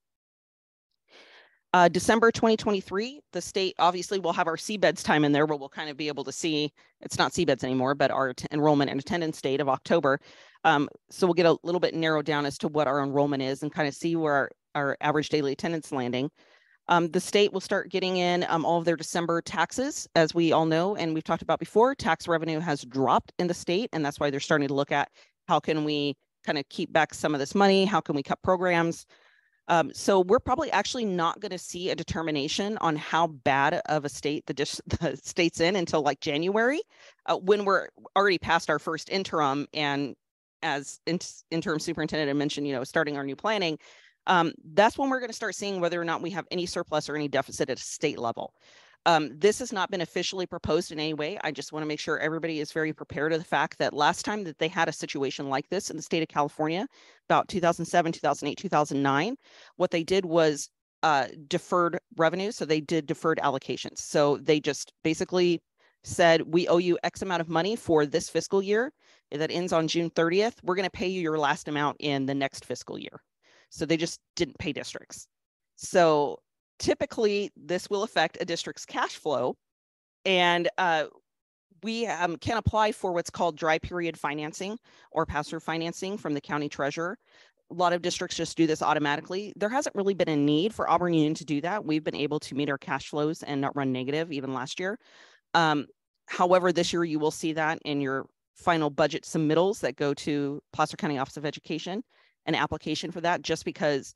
Uh, December 2023, the state obviously will have our CBEDS time in there where we'll kind of be able to see, it's not CBEDS anymore, but our enrollment and attendance date of October. Um, so we'll get a little bit narrowed down as to what our enrollment is and kind of see where our, our average daily attendance is landing. Um, the state will start getting in um, all of their December taxes, as we all know, and we've talked about before, tax revenue has dropped in the state, and that's why they're starting to look at how can we kind of keep back some of this money? How can we cut programs? Um, so we're probably actually not going to see a determination on how bad of a state the, dis- *laughs* the state's in until like January, uh, when we're already past our first interim and as in- interim superintendent I mentioned, you know, starting our new planning, um, that's when we're going to start seeing whether or not we have any surplus or any deficit at a state level. Um, this has not been officially proposed in any way. I just want to make sure everybody is very prepared of the fact that last time that they had a situation like this in the state of California, about 2007, 2008, 2009, what they did was uh, deferred revenue. So they did deferred allocations. So they just basically said, we owe you X amount of money for this fiscal year that ends on June 30th. We're going to pay you your last amount in the next fiscal year. So they just didn't pay districts. So typically this will affect a district's cash flow. And uh, we um, can apply for what's called dry period financing or pass-through financing from the county treasurer. A lot of districts just do this automatically. There hasn't really been a need for Auburn Union to do that. We've been able to meet our cash flows and not run negative even last year. Um, however, this year you will see that in your final budget submittals that go to Placer County Office of Education, an application for that, just because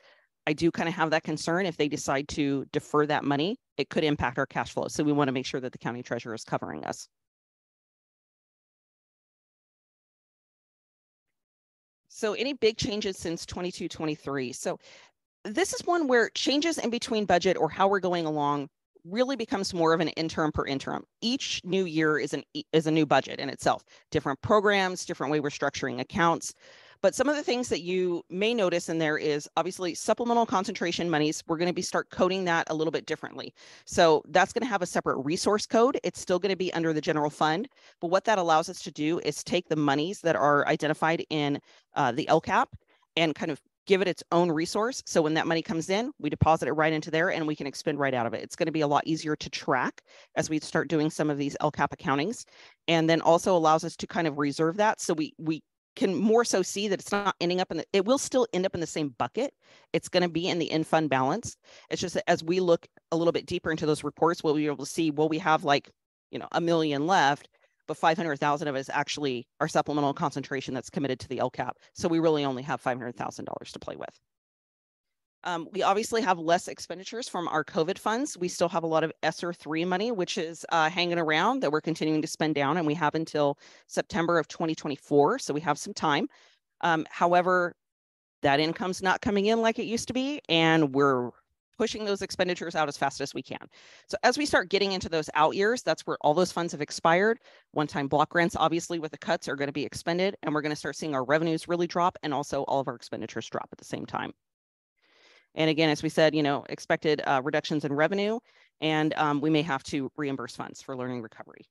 I do kind of have that concern. If they decide to defer that money, it could impact our cash flow. So we want to make sure that the county treasurer is covering us. So any big changes since 22, 23? So this is one where changes in between budget or how we're going along really becomes more of an interim per interim. Each new year is an is a new budget in itself. Different programs, different way we're structuring accounts. But some of the things that you may notice in there is obviously supplemental concentration monies. We're going to be start coding that a little bit differently. So that's going to have a separate resource code. It's still going to be under the general fund. But what that allows us to do is take the monies that are identified in uh, the LCAP and kind of give it its own resource. So when that money comes in, we deposit it right into there and we can expend right out of it. It's going to be a lot easier to track as we start doing some of these LCAP accountings. And then also allows us to kind of reserve that. So we, we can more so see that it's not ending up in the, it will still end up in the same bucket. It's going to be in the in fund balance. It's just as we look a little bit deeper into those reports, we'll be able to see, well, we have like, you know, a million left. but five hundred thousand of it is actually our supplemental concentration that's committed to the LCAP. So we really only have five hundred thousand dollars to play with. Um, we obviously have less expenditures from our COVID funds. We still have a lot of ESSER three money, which is uh, hanging around that we're continuing to spend down, and we have until September of 2024. So we have some time. Um, however, that income's not coming in like it used to be, and we're pushing those expenditures out as fast as we can. So as we start getting into those out years, that's where all those funds have expired. One-time block grants, obviously with the cuts are going to be expended and we're going to start seeing our revenues really drop and also all of our expenditures drop at the same time. And again, as we said, you know, expected uh, reductions in revenue and um, we may have to reimburse funds for learning recovery.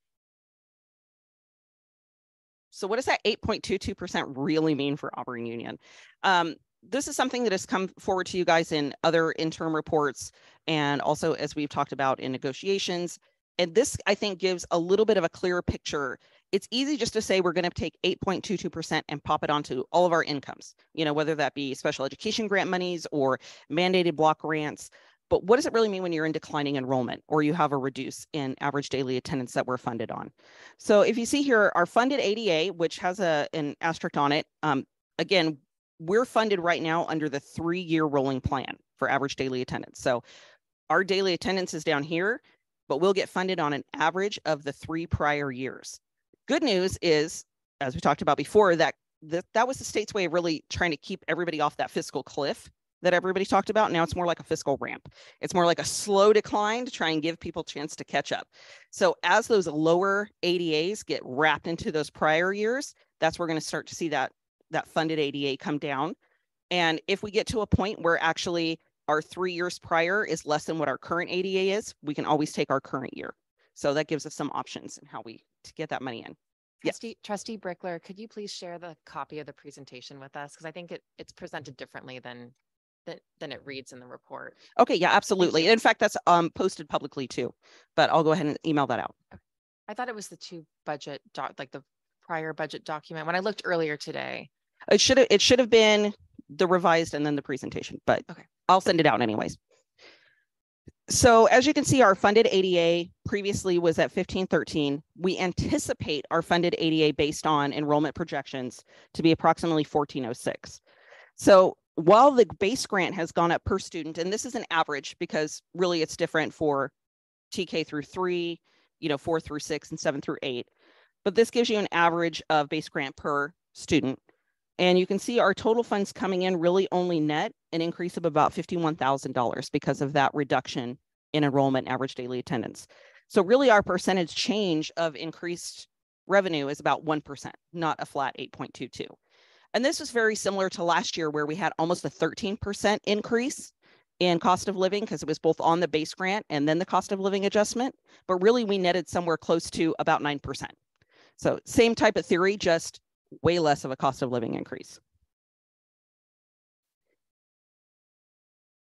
So what does that 8.22% really mean for Auburn Union? Um, this is something that has come forward to you guys in other interim reports and also as we've talked about in negotiations. And this, I think, gives a little bit of a clearer picture. It's easy just to say we're going to take 8.22% and pop it onto all of our incomes, you know, whether that be special education grant monies or mandated block grants. But what does it really mean when you're in declining enrollment or you have a reduce in average daily attendance that we're funded on? So if you see here, our funded ADA, which has a, an asterisk on it, um, again, we're funded right now under the three year rolling plan for average daily attendance. So our daily attendance is down here, but we'll get funded on an average of the three prior years. Good news is, as we talked about before, that that, that was the state's way of really trying to keep everybody off that fiscal cliff that everybody talked about. Now it's more like a fiscal ramp. It's more like a slow decline to try and give people a chance to catch up. So as those lower ADAs get wrapped into those prior years, that's where we're going to start to see that that funded ADA come down. And if we get to a point where actually our three years prior is less than what our current ADA is, we can always take our current year. So that gives us some options in how we to get that money in. Yes. Trustee, trustee Brickler, could you please share the copy of the presentation with us? Because I think it, it's presented differently than, than, than it reads in the report. Okay, yeah, absolutely. In fact, that's um posted publicly too, but I'll go ahead and email that out. I thought it was the two budget doc, like the prior budget document. When I looked earlier today, It should have, it should have been the revised and then the presentation, but Okay. I'll send it out anyways. So as you can see, our funded ADA previously was at fifteen thirteen. We anticipate our funded ADA based on enrollment projections to be approximately fourteen oh six. So while the base grant has gone up per student, and this is an average because really it's different for TK through three, you know, four through six and seven through eight. But this gives you an average of base grant per student. And you can see our total funds coming in really only net an increase of about $51,000 because of that reduction in enrollment average daily attendance. So really our percentage change of increased revenue is about 1%, not a flat 8.22. And this was very similar to last year where we had almost a 13% increase in cost of living because it was both on the base grant and then the cost of living adjustment. But really we netted somewhere close to about 9%. So same type of theory, just way less of a cost of living increase.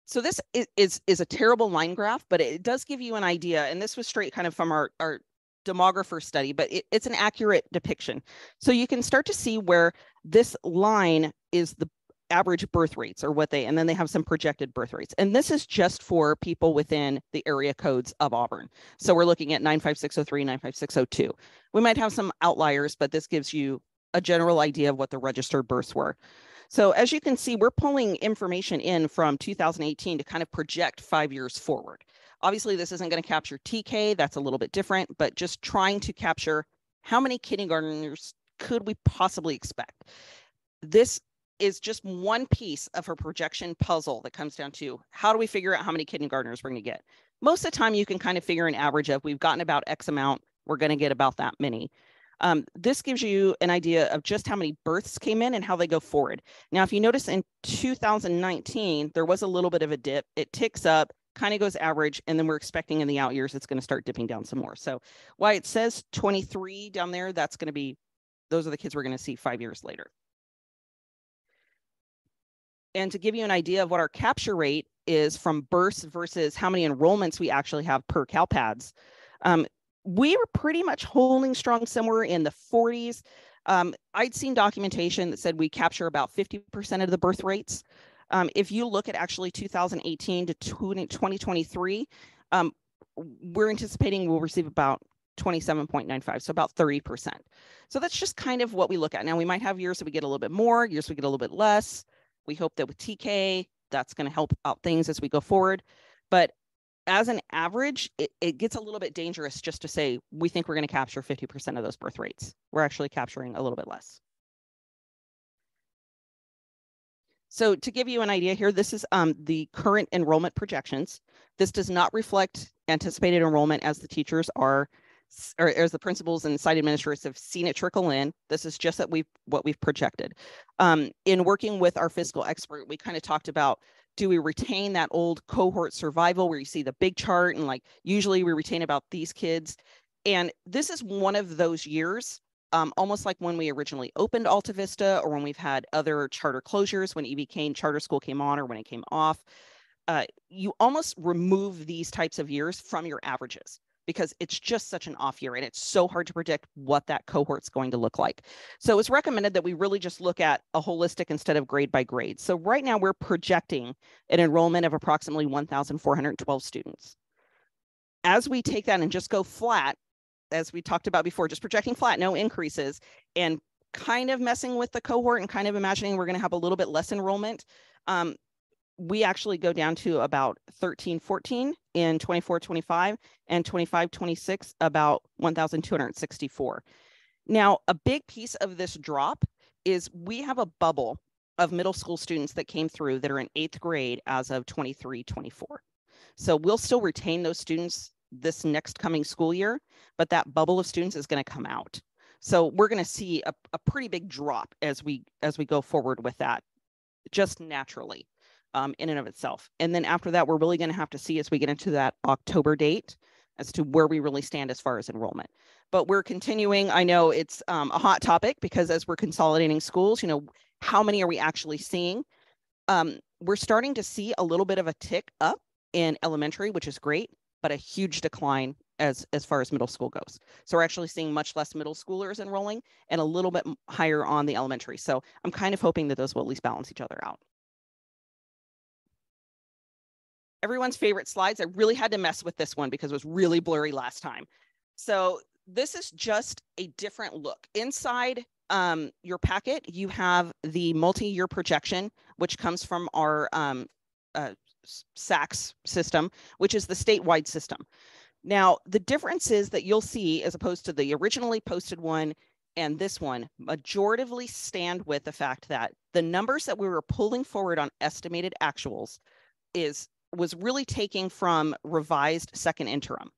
So this is, is, is a terrible line graph, but it does give you an idea. And this was straight kind of from our, our demographer study, but it, it's an accurate depiction. So you can start to see where this line is the average birth rates or what they, and then they have some projected birth rates. And this is just for people within the area codes of Auburn. So we're looking at 95603, 95602. We might have some outliers, but this gives you a general idea of what the registered births were. So as you can see, we're pulling information in from 2018 to kind of project five years forward. Obviously, this isn't going to capture TK, that's a little bit different, but just trying to capture how many kindergartners could we possibly expect. This is just one piece of her projection puzzle that comes down to how do we figure out how many kindergartners we're going to get? Most of the time, you can kind of figure an average of we've gotten about X amount, we're going to get about that many. Um, this gives you an idea of just how many births came in and how they go forward. Now, if you notice in 2019, there was a little bit of a dip. It ticks up, kind of goes average, and then we're expecting in the out years, it's going to start dipping down some more. So why it says 23 down there, that's going to be, those are the kids we're going to see five years later. And to give you an idea of what our capture rate is from births versus how many enrollments we actually have per CalPADS, um, we were pretty much holding strong somewhere in the 40s. Um, I'd seen documentation that said we capture about 50% of the birth rates. Um, if you look at actually 2018 to 2023, um, we're anticipating we'll receive about twenty-seven point nine five, so about thirty percent. So that's just kind of what we look at. Now, we might have years that we get a little bit more, years we get a little bit less. We hope that with TK, that's going to help out things as we go forward. But as an average, it, it gets a little bit dangerous just to say, we think we're going to capture fifty percent of those birth rates. We're actually capturing a little bit less. So to give you an idea here, this is um, the current enrollment projections. This does not reflect anticipated enrollment as the teachers are, or as the principals and site administrators have seen it trickle in. This is just that we've, what we've projected. Um, in working with our fiscal expert, we kind of talked about, do we retain that old cohort survival where you see the big chart and like, usually we retain about these kids. And this is one of those years um, almost like when we originally opened Alta Vista or when we've had other charter closures, when EV Cain Charter School came on or when it came off, uh, you almost remove these types of years from your averages because it's just such an off year and it's so hard to predict what that cohort's going to look like. So it's recommended that we really just look at a holistic instead of grade by grade. So right now we're projecting an enrollment of approximately 1,412 students. As we take that and just go flat, as we talked about before, just projecting flat, no increases, and kind of messing with the cohort and kind of imagining we're going to have a little bit less enrollment. Um, we actually go down to about 13, 14 in 24, 25 and 25, 26, about 1,264. Now, a big piece of this drop is we have a bubble of middle school students that came through that are in eighth grade as of 23, 24. So we'll still retain those students this next coming school year, but that bubble of students is going to come out. So we're going to see a, a pretty big drop as we as we go forward with that, just naturally, um, in and of itself. And then after that, we're really going to have to see as we get into that October date as to where we really stand as far as enrollment. But we're continuing. I know it's um, a hot topic because as we're consolidating schools, you know, how many are we actually seeing? Um, we're starting to see a little bit of a tick up in elementary, which is great, but a huge decline as as far as middle school goes. So we're actually seeing much less middle schoolers enrolling and a little bit higher on the elementary. So I'm kind of hoping that those will at least balance each other out. Everyone's favorite slides. I really had to mess with this one because it was really blurry last time. So this is just a different look. Inside um, your packet, you have the multi-year projection, which comes from our um, uh, SACS system, which is the statewide system. Now, the difference is that you'll see, as opposed to the originally posted one and this one, majoritively stand with the fact that the numbers that we were pulling forward on estimated actuals is was really taking from revised second interim.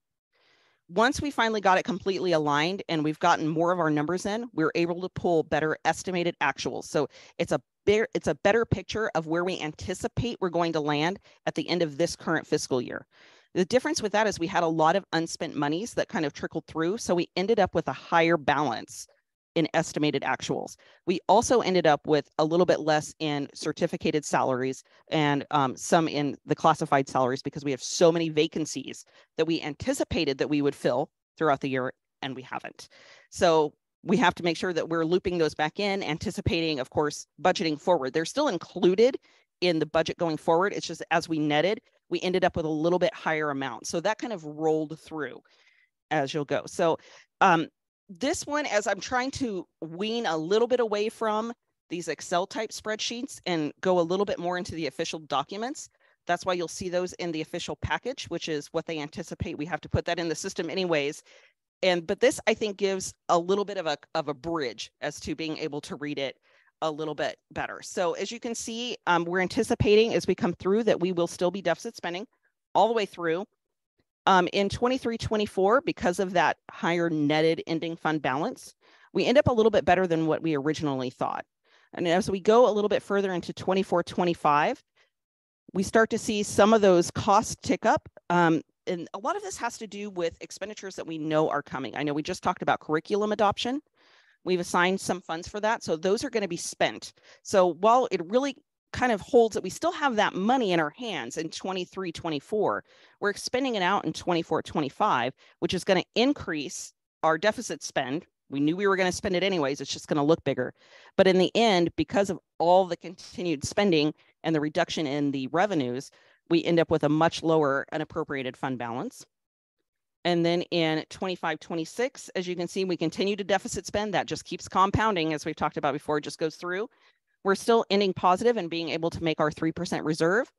Once we finally got it completely aligned and we've gotten more of our numbers in, we we're able to pull better estimated actuals. So it's a better it's a better picture of where we anticipate we're going to land at the end of this current fiscal year. The difference with that is we had a lot of unspent monies that kind of trickled through. So we ended up with a higher balance in estimated actuals. We also ended up with a little bit less in certificated salaries and um, some in the classified salaries because we have so many vacancies that we anticipated that we would fill throughout the year and we haven't. So we have to make sure that we're looping those back in, anticipating, of course, budgeting forward. They're still included in the budget going forward. It's just as we netted, we ended up with a little bit higher amount. So that kind of rolled through as you'll go. So um, this one, as I'm trying to wean a little bit away from these Excel type spreadsheets and go a little bit more into the official documents, that's why you'll see those in the official package, which is what they anticipate. We have to put that in the system anyways. And but this I think gives a little bit of a of a bridge as to being able to read it a little bit better. So as you can see, um, we're anticipating as we come through that we will still be deficit spending all the way through. Um, in 23, 24, because of that higher netted ending fund balance, we end up a little bit better than what we originally thought. And as we go a little bit further into 24, 25, we start to see some of those costs tick up. Um, and a lot of this has to do with expenditures that we know are coming. I know we just talked about curriculum adoption. We've assigned some funds for that. So those are going to be spent. So while it really kind of holds that we still have that money in our hands in 23, 24, we're expending it out in 24, 25, which is going to increase our deficit spend. We knew we were going to spend it anyways. It's just going to look bigger. But in the end, because of all the continued spending and the reduction in the revenues, we end up with a much lower unappropriated fund balance. And then in 25, 26, as you can see, we continue to deficit spend. That just keeps compounding as we've talked about before, it just goes through. We're still ending positive and being able to make our 3% reserve,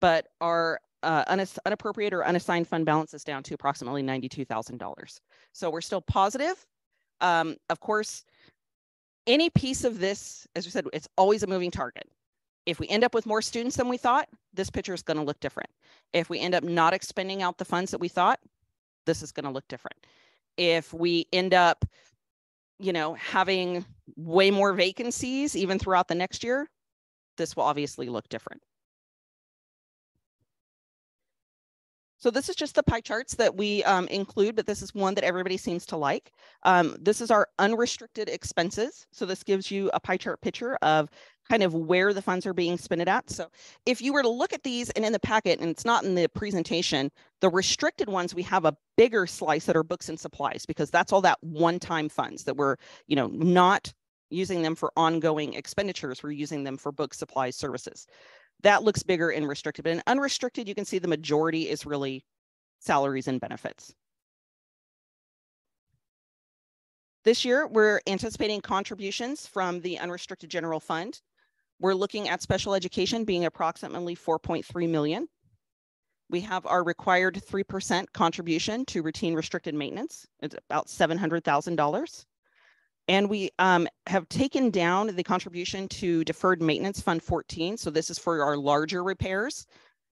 but our uh, unappropriated or unassigned fund balance is down to approximately $92,000. So we're still positive. Um, of course, any piece of this, as we said, it's always a moving target. If we end up with more students than we thought, this picture is going to look different. If we end up not expending out the funds that we thought, this is going to look different. If we end up, you know, having way more vacancies even throughout the next year, this will obviously look different. So this is just the pie charts that we um, include, but this is one that everybody seems to like. Um, this is our unrestricted expenses. So this gives you a pie chart picture of kind of where the funds are being spent at. So if you were to look at these and in the packet, and it's not in the presentation, the restricted ones, we have a bigger slice that are books and supplies because that's all that one-time funds that we're, you know, not using them for ongoing expenditures. We're using them for book supplies services. That looks bigger in restricted, but in unrestricted, you can see the majority is really salaries and benefits. This year, we're anticipating contributions from the unrestricted general fund. We're looking at special education being approximately 4.3 million. We have our required 3% contribution to routine restricted maintenance. It's about $700,000. And we um, have taken down the contribution to deferred maintenance fund 14. So this is for our larger repairs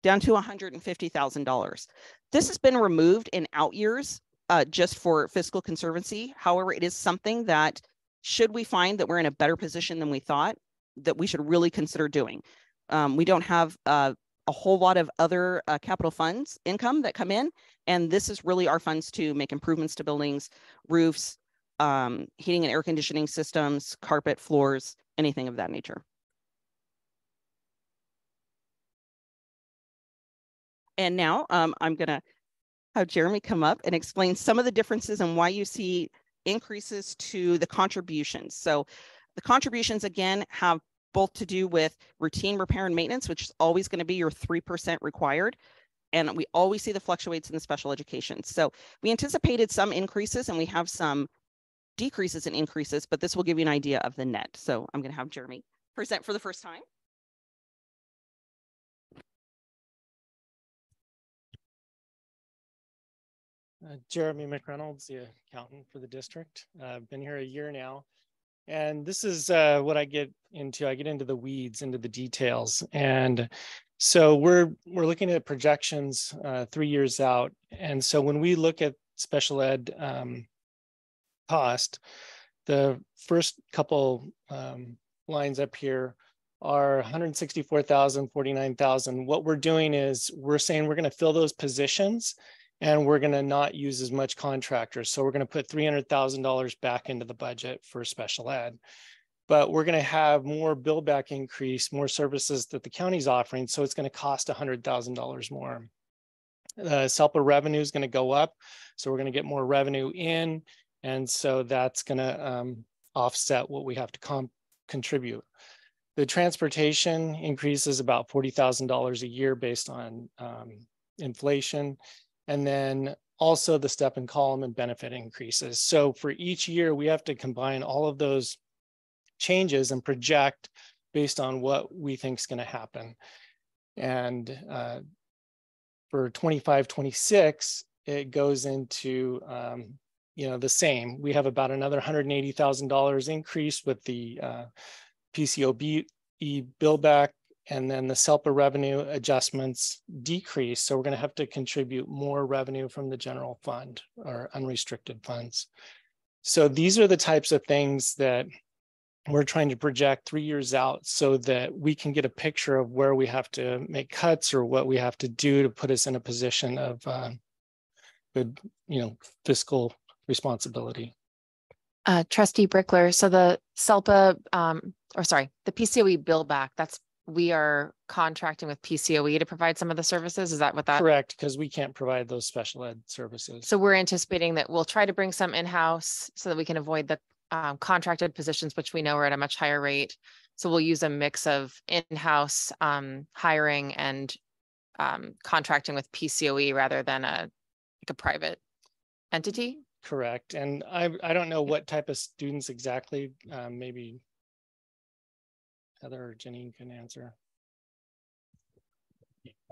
down to $150,000. This has been removed in out years uh, just for fiscal conservancy. However, it is something that should we find that we're in a better position than we thought, that we should really consider doing. Um, we don't have uh, a whole lot of other uh, capital funds income that come in, and this is really our funds to make improvements to buildings, roofs, um, heating and air conditioning systems, carpet, floors, anything of that nature. And now um, I'm going to have Jeremy come up and explain some of the differences and why you see increases to the contributions. So the contributions, again, have both to do with routine repair and maintenance, which is always going to be your 3% required. And we always see the fluctuates in the special education. So we anticipated some increases and we have some decreases and increases, but this will give you an idea of the net. So I'm going to have Jeremy present for the first time. Uh, Jeremy McReynolds, the accountant for the district. Uh, I've been here a year now. And this is uh, what I get into. I get into the weeds, into the details. And so we're we're looking at projections uh, three years out. And so when we look at special ed um, cost, the first couple um, lines up here are 164,000, 49,000. What we're doing is we're saying we're going to fill those positions and we're going to not use as much contractors. So we're going to put $300,000 back into the budget for special ed. But we're going to have more bill back increase, more services that the county's offering. So it's going to cost $100,000 more. The SELPA revenue is going to go up. So we're going to get more revenue in. And so that's going to um, offset what we have to contribute. The transportation increases about $40,000 a year based on um, inflation. And then also the step and column and benefit increases. So for each year, we have to combine all of those changes and project based on what we think is going to happen. And uh, for 25, 26, it goes into um, you know the same. We have about another $180,000 increase with the uh, PCOE bill back and then the SELPA revenue adjustments decrease. So we're going to have to contribute more revenue from the general fund or unrestricted funds. So these are the types of things that we're trying to project three years out so that we can get a picture of where we have to make cuts or what we have to do to put us in a position of uh, good, you know, fiscal responsibility. Uh, trustee Brickler, so the SELPA, um, or sorry, the PCOE bill back, that's we are contracting with PCOE to provide some of the services. Is that what that? Correct, because we can't provide those special ed services. So we're anticipating that we'll try to bring some in-house so that we can avoid the um, contracted positions, which we know are at a much higher rate. So we'll use a mix of in-house um, hiring and um, contracting with PCOE rather than a like a private entity? Correct. And I, I don't know what type of students exactly, um, maybe Heather or Jenny can answer.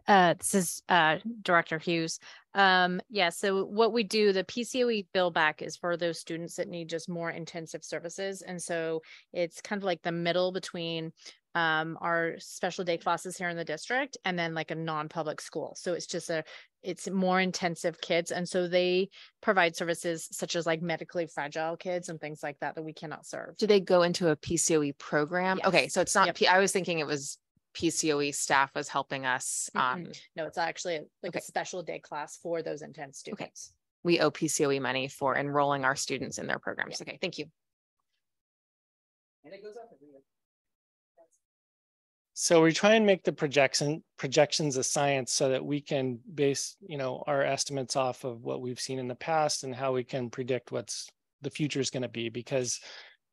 Uh, this is uh Director Hughes. Um, yeah, so what we do, the PCOE bill back is for those students that need just more intensive services. And so it's kind of like the middle between um our special day classes here in the district and then like a non-public school. So it's just a it's more intensive kids. And so they provide services such as like medically fragile kids and things like that that we cannot serve. Do they go into a PCOE program? Okay, so it's not, Yep. P- I was thinking it was PCOE staff was helping us. Um, Mm-mm. No, it's actually a- like a special day class for those intense students Okay. students. we owe PCOE money for enrolling our students in their programs. Okay, thank you. So we try and make the projection, projections of science so that we can base, you know, our estimates off of what we've seen in the past and how we can predict what's the future is going to be because,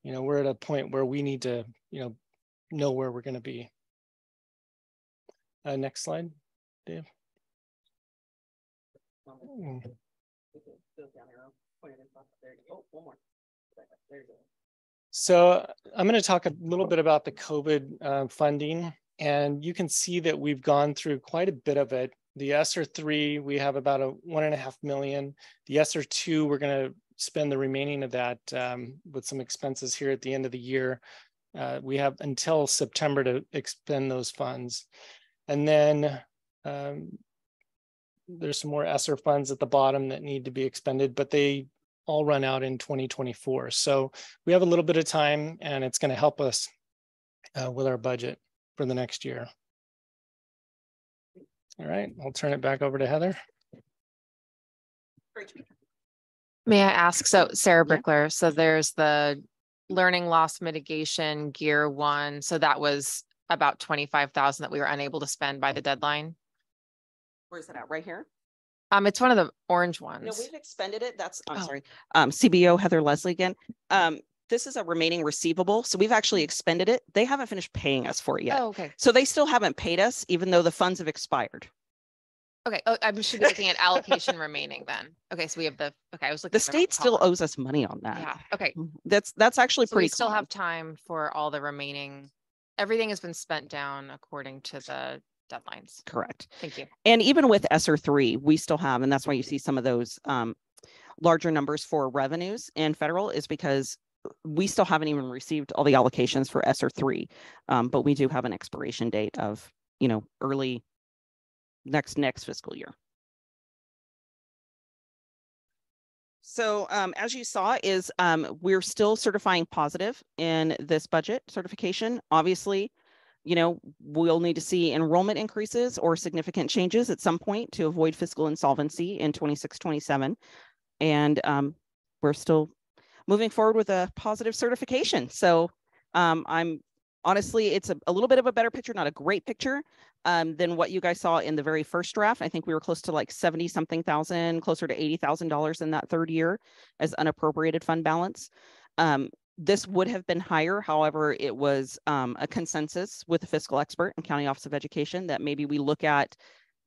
you know, we're at a point where we need to, you know, know where we're going to be. Uh, next slide, Dave. Mm. So I'm going to talk a little bit about the COVID uh, funding. And you can see that we've gone through quite a bit of it. The ESSER three, we have about a one and a half million. The ESSER two, we're going to spend the remaining of that um, with some expenses here at the end of the year. Uh, we have until September to expend those funds. And then um, there's some more ESSER funds at the bottom that need to be expended, but they all run out in 2024. So we have a little bit of time and it's going to help us uh, with our budget for the next year. All right, I'll turn it back over to Heather. May I ask, so Sarah Brickler, so there's the learning loss mitigation gear one, so that was about twenty-five thousand that we were unable to spend by the deadline. Where's that at? Right here? Um, it's one of the orange ones. No, we've expended it. That's, I'm Oh. sorry. Um, CBO Heather Leslie again. Um, this is a remaining receivable. So we've actually expended it. They haven't finished paying us for it yet. Oh, okay. So they still haven't paid us, even though the funds have expired. Okay, oh, I should be looking at allocation remaining then. Okay, so we have the, okay, I was looking. The state still owes us money on that. Yeah, okay. Mhm. That's, that's actually So we pretty. still common. have time for all the remaining, everything has been spent down according to the deadlines. Correct. Thank you. And even with ESSER three, we still have, and that's why you see some of those um larger numbers for revenues in federal is because we still haven't even received all the allocations for ESSER three. Um, but we do have an expiration date of, you know, early next, next fiscal year. So um, as you saw is um, we're still certifying positive in this budget certification. Obviously, you know, we'll need to see enrollment increases or significant changes at some point to avoid fiscal insolvency in 26, 27. And um, we're still moving forward with a positive certification. So um, I'm honestly, it's a, a little bit of a better picture, not a great picture um, than what you guys saw in the very first draft. I think we were close to like 70 something thousand, closer to $80,000 in that third year as unappropriated fund balance. Um, this would have been higher. However, it was um, a consensus with the fiscal expert and County Office of Education that maybe we look at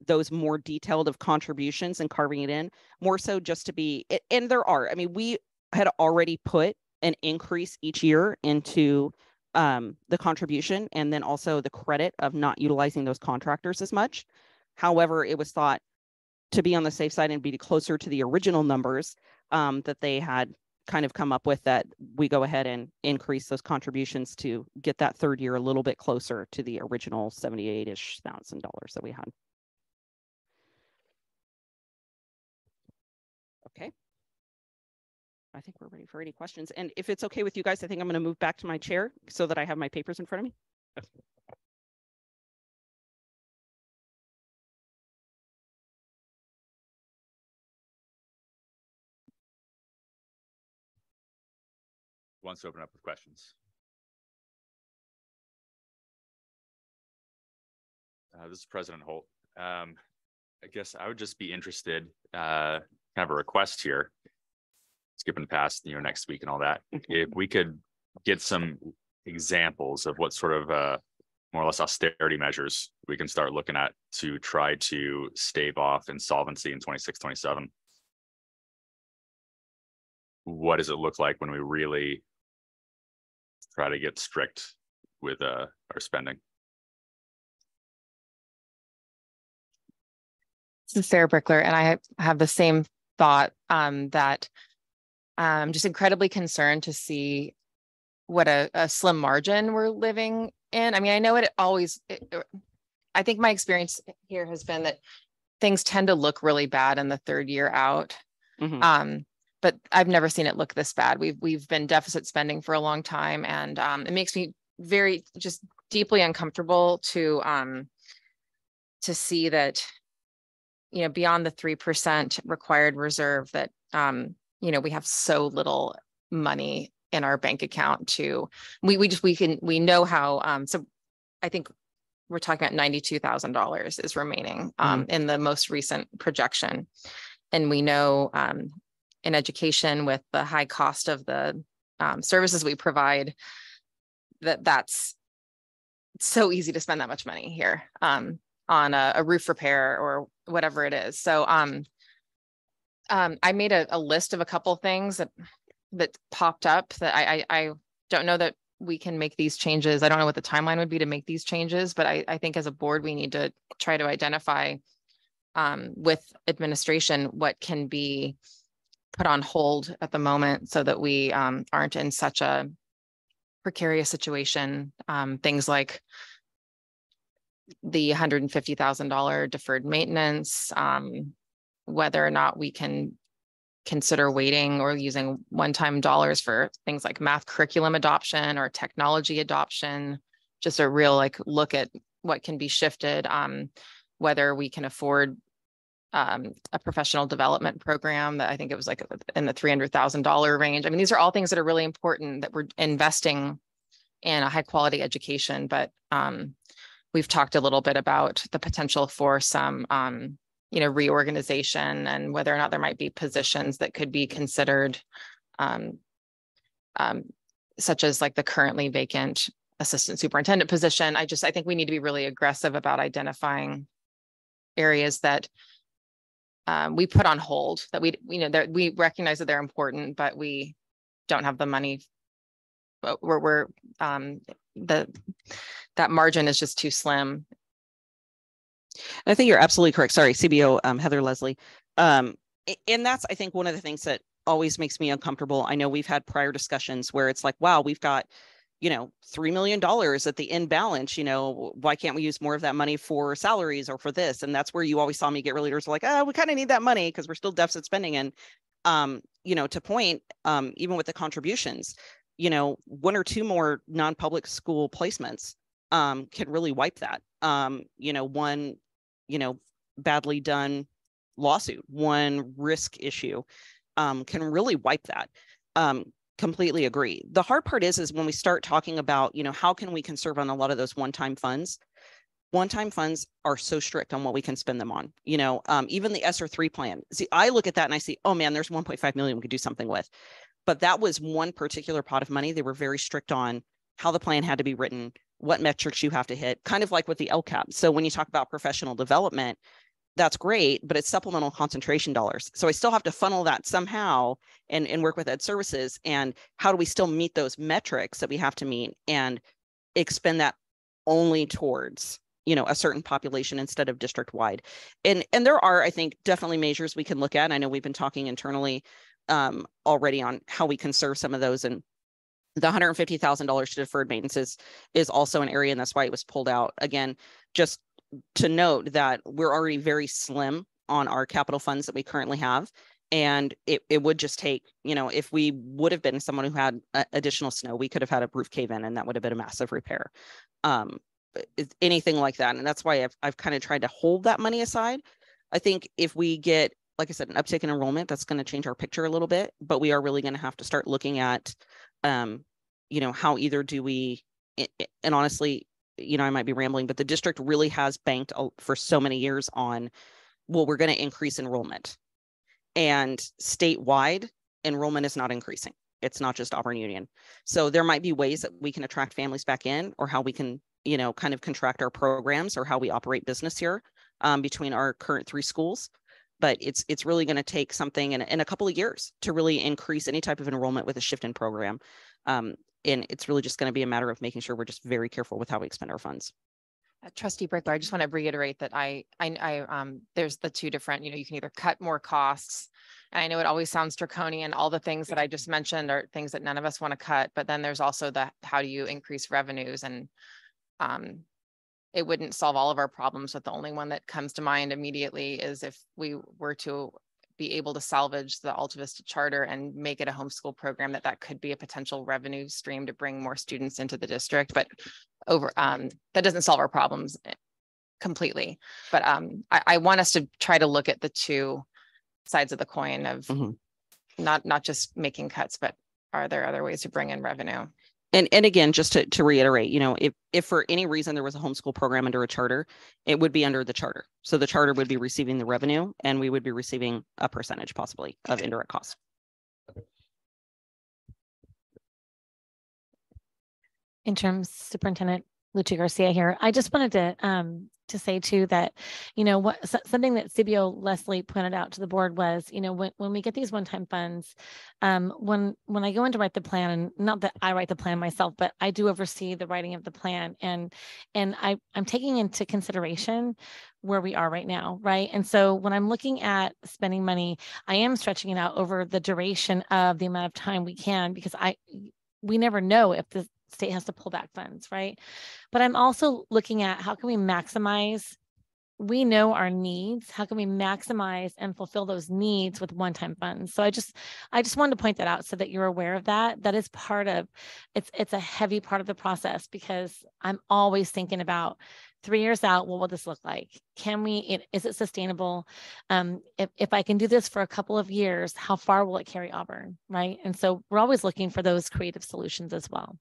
those more detailed of contributions and carving it in more so just to be, and there are, I mean, we had already put an increase each year into um, the contribution and then also the credit of not utilizing those contractors as much. However, it was thought to be on the safe side and be closer to the original numbers um, that they had kind of come up with that we go ahead and increase those contributions to get that third year a little bit closer to the original 78-ish thousand dollars that we had. Okay. I think we're ready for any questions. And if it's okay with you guys, I think I'm going to move back to my chair so that I have my papers in front of me. Wants to open up with questions. Uh, this is President Holt. Um, I guess I would just be interested, uh, kind of a request here. Skipping past, you know, next week and all that, *laughs* if we could get some examples of what sort of, uh, more or less austerity measures we can start looking at to try to stave off insolvency in 26, 27. what does it look like when we really try to get strict with uh our spending? This is Sarah Brickler, and I have- have the same thought um, that I'm just incredibly concerned to see what a, a slim margin we're living in. I mean, I know it always, it- it- I think my experience here has been that things tend to look really bad in the third year out. Mhm. Um, but I've never seen it look this bad. We've, we've been deficit spending for a long time and um, it makes me very, just deeply uncomfortable to um, to see that you know, beyond the three percent required reserve that, um, you know, we have so little money in our bank account to, we, we just, we can, we know how, um, so I think we're talking about ninety-two thousand dollars is remaining, um, in the most recent projection. And we know, um, in education with the high cost of the, um, services we provide, that that's so easy to spend that much money here. Um, on a, a roof repair or whatever it is. So um, um, I made a, a list of a couple things that that popped up that I, I I don't know that we can make these changes. I don't know what the timeline would be to make these changes, but I, I think as a board, we need to try to identify um, with administration what can be put on hold at the moment so that we um, aren't in such a precarious situation. Um, things like the hundred and fifty thousand dollar deferred maintenance, um, whether or not we can consider waiting or using one-time dollars for things like math curriculum adoption or technology adoption. Just a real like look at what can be shifted, um, whether we can afford um, a professional development program that I think it was like in the three hundred thousand dollar range. I mean, these are all things that are really important that we're investing in a high quality education, but um, we've talked a little bit about the potential for some um, you know reorganization and whether or not there might be positions that could be considered um, um, such as like the currently vacant assistant superintendent position i just i think we need to be really aggressive about identifying areas that um, we put on hold that we you know that we recognize that they're important but we don't have the money but we're, we're um the that margin is just too slim I think you're absolutely correct. Sorry, CBO um, Heather Leslie. Um, and that's I think one of the things that always makes me uncomfortable. I know we've had prior discussions where it's like, wow, we've got, you know, three million dollars at the end balance. You know, why can't we use more of that money for salaries or for this? And that's where you always saw me get really nervous, like, oh, we kind of need that money because we're still deficit spending. And um, you know, to point, um, even with the contributions, you know, one or two more non-public school placements um, can really wipe that. Um, you know, one, you know, badly done lawsuit, one risk issue um, can really wipe that. Um, completely agree. The hard part is, is when we start talking about, you know, how can we conserve on a lot of those one-time funds? One-time funds are so strict on what we can spend them on. You know, um, even the ESSER three plan. See, I look at that and I see, oh man, there's 1.5 million we could do something with. But that was one particular pot of money. They were very strict on how the plan had to be written, what metrics you have to hit, kind of like with the LCAP. So when you talk about professional development, that's great, but it's supplemental concentration dollars. So I still have to funnel that somehow and, and work with ed services. And how do we still meet those metrics that we have to meet and expend that only towards you know a certain population instead of district wide and and there are i think definitely measures we can look at i know we've been talking internally um, already on how we can serve some of those and the $150,000 to deferred maintenance is, is also an area and that's why it was pulled out. Again, just to note that we're already very slim on our capital funds that we currently have. And it, it would just take, you know, if we would have been someone who had uh, additional snow, we could have had a roof cave in and that would have been a massive repair. Um, anything like that. And that's why I've, I've kind of tried to hold that money aside. I think if we get, like I said, an uptick in enrollment, that's going to change our picture a little bit, but we are really going to have to start looking at, um, you know, how either do we, and honestly, you know, I might be rambling, but the district really has banked for so many years on, well, we're going to increase enrollment. And statewide, enrollment is not increasing. It's not just Auburn Union. So there might be ways that we can attract families back in or how we can, you know, kind of contract our programs or how we operate business here um, between our current three schools. but it's, it's really going to take something in, in a couple of years to really increase any type of enrollment with a shift in program. Um, and it's really just going to be a matter of making sure we're just very careful with how we expend our funds. Uh, Trustee Brickler, I just want to reiterate that I, I, I, um, there's the two different, you know, you can either cut more costs. And I know it always sounds draconian, all the things that I just mentioned are things that none of us want to cut, but then there's also the, how do you increase revenues and, um, it wouldn't solve all of our problems, but the only one that comes to mind immediately is if we were to be able to salvage the Alta Vista charter and make it a homeschool program, that that could be a potential revenue stream to bring more students into the district, but over, um, that doesn't solve our problems eh, completely. But, um, I, I want us to try to look at the two sides of the coin of Mhm. not, not just making cuts, but are there other ways to bring in revenue? And, and again, just to, to reiterate, you know, if, if for any reason there was a homeschool program under a charter, it would be under the charter. So the charter would be receiving the revenue and we would be receiving a percentage possibly of indirect costs. interim superintendent Lucia Garcia here. I just wanted to um to say too that, you know, what something that CBO Leslie pointed out to the board was, you know, when when we get these one-time funds, um, when when I go in to write the plan, and not that I write the plan myself, but I do oversee the writing of the plan, and and I I'm taking into consideration where we are right now, right? And so when I'm looking at spending money, I am stretching it out over the duration of the amount of time we can because I we never know if the state has to pull back funds, right? But I'm also looking at how can we maximize we know our needs how can we maximize and fulfill those needs with one-time funds? So i just i just wanted to point that out so that you're aware of that. That is part of it's it's a heavy part of the process because i'm always thinking about three years out what will this look like? Can we is it sustainable? Um if, if i can do this for a couple of years how far will it carry auburn right? And so we're always looking for those creative solutions as well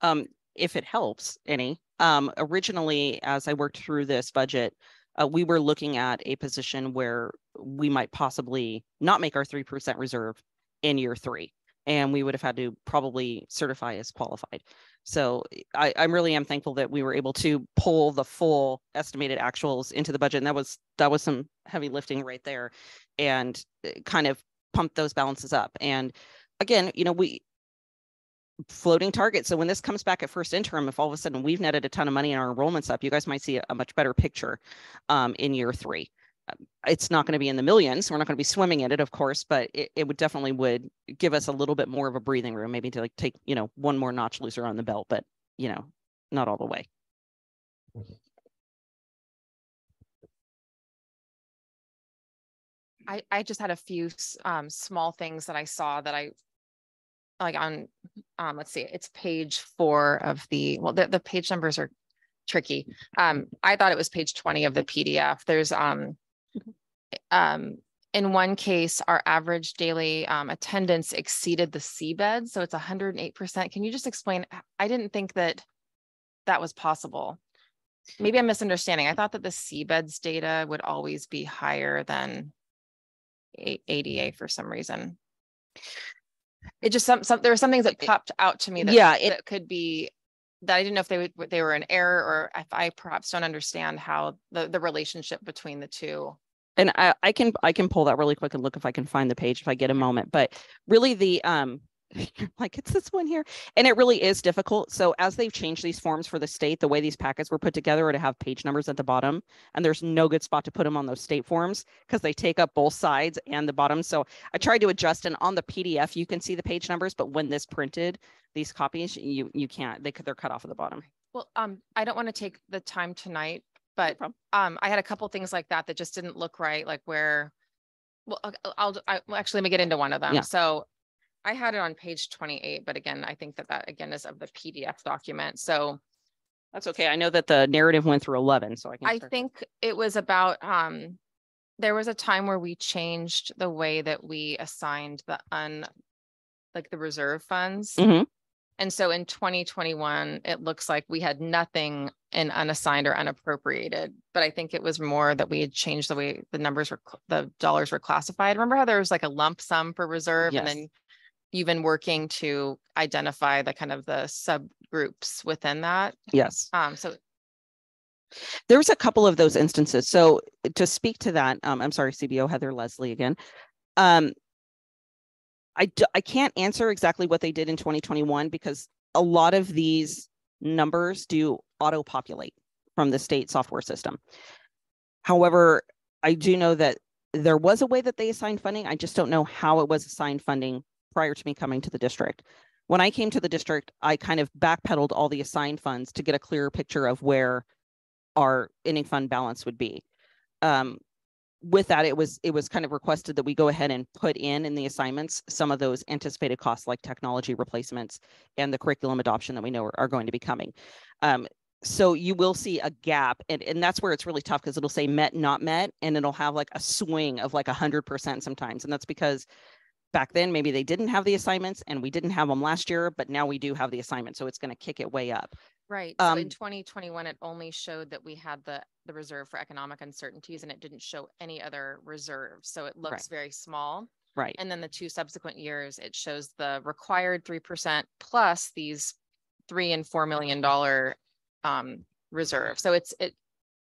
Um, if it helps any, um, originally, as I worked through this budget, uh, we were looking at a position where we might possibly not make our three percent reserve in year three. And we would have had to probably certify as qualified. So I, I really am thankful that we were able to pull the full estimated actuals into the budget. And that was, that was some heavy lifting right there and uh, kind of pump those balances up. And again, you know, we, floating target. So when this comes back at first interim, if all of a sudden we've netted a ton of money and our enrollment's up, you guys might see a, much better picture um, in year three. Um, It's not going to be in the millions. We're not going to be swimming in it, of course, but it, it would definitely would give us a little bit more of a breathing room, maybe to like take, you know, one more notch looser on the belt, but you know, not all the way. I, I just had a few um, small things that I saw that I like on, um, let's see, it's page four of the, well, the, the page numbers are tricky. Um, I thought it was page twenty of the PDF. There's, um, um, in one case, our average daily, um, attendance exceeded the CBEDS, so it's hundred and eight percent. Can you just explain? I didn't think that that was possible. Maybe I'm misunderstanding. I thought that the CBEDS data would always be higher than ADA for some reason. It just some, some, there were some things that popped out to me that. Yeah, it- That could be, that I didn't know if they would, they were an error or if I perhaps don't understand how the, the relationship between the two. And I, I can, I can pull that really quick and look if I can find the page if I get a moment, but really the, um, *laughs* like it's this one here and it really is difficult. So as they've changed these forms for the state, the way these packets were put together are to have page numbers at the bottom and there's no good spot to put them on those state forms because they take up both sides and the bottom. So I tried to adjust and on the PDF, you can see the page numbers, but when this printed, these copies, you, you can't, they could, they're cut off at the bottom. Well, um, I don't want to take the time tonight, but problem. um, I had a couple things like that that just didn't look right, like where. Well, okay, I'll, I, well, actually, let me get into one of them. Yeah. So I had it on page twenty-eight, but again, I think that that again is of the PDF document. So That's okay. I know that the narrative went through 11, so I can. I think it was about, um, there was a time where we changed the way that we assigned the un, like the reserve funds. Mhm. And so in twenty twenty-one, it looks like we had nothing in unassigned or unappropriated. But I think it was more that we had changed the way the numbers were, the dollars were classified. Remember how there was like a lump sum for reserve and then you've been working to identify the kind of the subgroups within that. Yes. Um, so There's a couple of those instances. So to speak to that, um, I'm sorry, CBO Heather Leslie again. Um, I, d- I can't answer exactly what they did in 2021 because a lot of these numbers do auto populate from the state software system. However, I do know that there was a way that they assigned funding. I just don't know how it was assigned funding prior to me coming to the district. When I came to the district, I kind of backpedaled all the assigned funds to get a clearer picture of where our ending fund balance would be. Um, with that, it was it was kind of requested that we go ahead and put in in the assignments some of those anticipated costs like technology replacements and the curriculum adoption that we know are, are going to be coming. Um, so you will see a gap and, and that's where it's really tough because it'll say met not met and it'll have like a swing of like a hundred percent sometimes and that's because back then maybe they didn't have the assignments and we didn't have them last year but now we do have the assignment so it's going to kick it way up Right. So in Um, twenty twenty-one, it only showed that we had the, the reserve for economic uncertainties and it didn't show any other reserves. So it looks very small. right And then the two subsequent years, it shows the required three percent plus these three and four million dollar um reserve. So it's, it,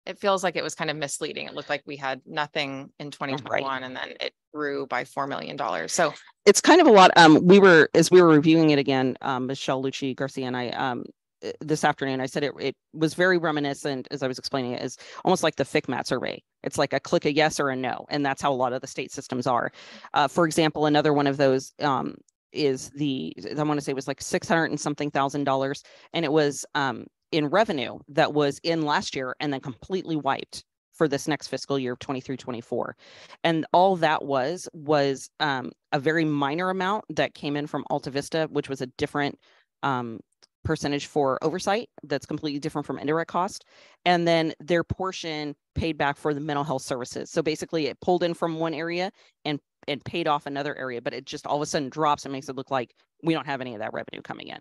it feels like it was kind of misleading. It looked like we had nothing in twenty twenty-one and then it grew by four million dollars. So it's kind of a lot. Um, we were as we were reviewing it again, um, Michelle Lucci Garcia and I, um, uh, this afternoon, I said it, it was very reminiscent as I was explaining it, is almost like the FCMAT survey. It's like a click a yes or a no, and that's how a lot of the state systems are. Uh, for example, another one of those um, is the I want to say it was like six hundred and something thousand dollars, and it was um, in revenue that was in last year and then completely wiped for this next fiscal year of 23 24 and all that was was um, a very minor amount that came in from alta vista which was a different um, percentage for oversight that's completely different from indirect cost. And then their portion paid back for the mental health services. So basically it pulled in from one area and and paid off another area but it just all of a sudden drops and makes it look like we don't have any of that revenue coming in.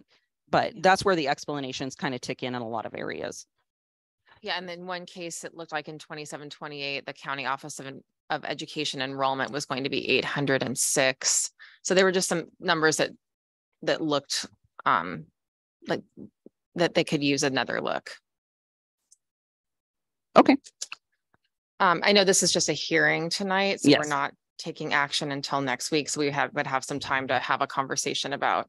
But that's where the explanations kind of tick in in a lot of areas Yeah, and then one case, it looked like in 27, 28, the county office of, of education enrollment was going to be eight hundred and six. So there were just some numbers that, that looked, um, like, that they could use another look. Okay. Um, I know this is just a hearing tonight, so we're not taking action until next week. So we have, would have some time to have a conversation about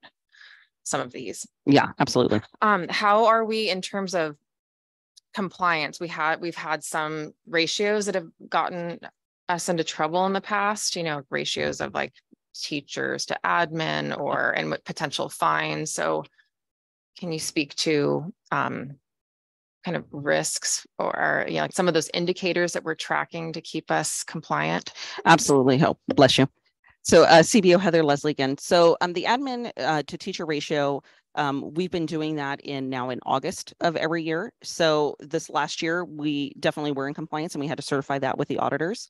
some of these. yeah absolutely Um, how are we in terms of compliance? We had, we've had some ratios that have gotten us into trouble in the past, you know, ratios of like teachers to admin or, and with potential fines. So can you speak to, um, kind of risks or, you know, like some of those indicators that we're tracking to keep us compliant? Absolutely. help Bless you. So uh, CBO Heather Leslie again. So um, the admin uh, to teacher ratio, um, we've been doing that in now in August of every year. So this last year, we definitely were in compliance and we had to certify that with the auditors.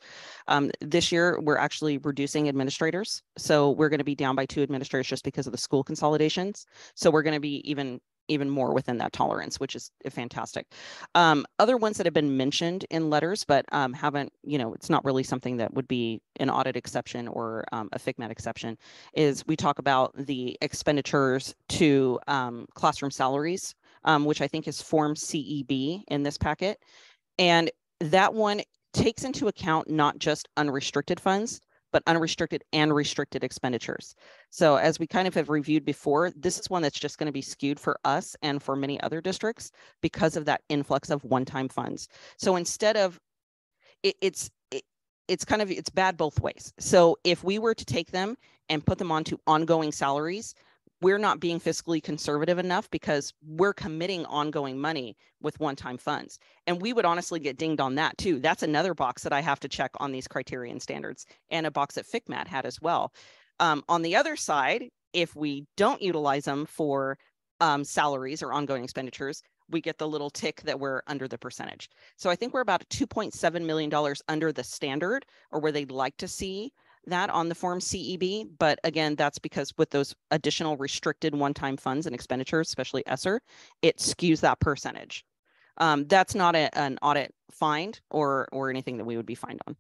Um, this year, we're actually reducing administrators. So we're going to be down by two administrators just because of the school consolidations. So we're going to be even even more within that tolerance, which is fantastic. Um, other ones that have been mentioned in letters, but um, haven't, you know, it's not really something that would be an audit exception or um, a FCMAT exception, is we talk about the expenditures to um, classroom salaries, um, which I think is Form CEB in this packet. And that one takes into account not just unrestricted funds, but unrestricted and restricted expenditures. So as we kind of have reviewed before, this is one that's just going to be skewed for us and for many other districts because of that influx of one-time funds. So instead of it, it's it, it's kind of it's bad both ways. So if we were to take them and put them onto ongoing salaries, we're not being fiscally conservative enough because we're committing ongoing money with one-time funds. And we would honestly get dinged on that too. That's another box that I have to check on these criterion standards and a box that FCMAT had as well. Um, on the other side, if we don't utilize them for um, salaries or ongoing expenditures, we get the little tick that we're under the percentage. So I think we're about $2.7 million under the standard or where they'd like to see that on the form CEB. But again, that's because with those additional restricted one-time funds and expenditures, especially ESSER, it skews that percentage. Um, that's not a, an audit find or or anything that we would be fined on.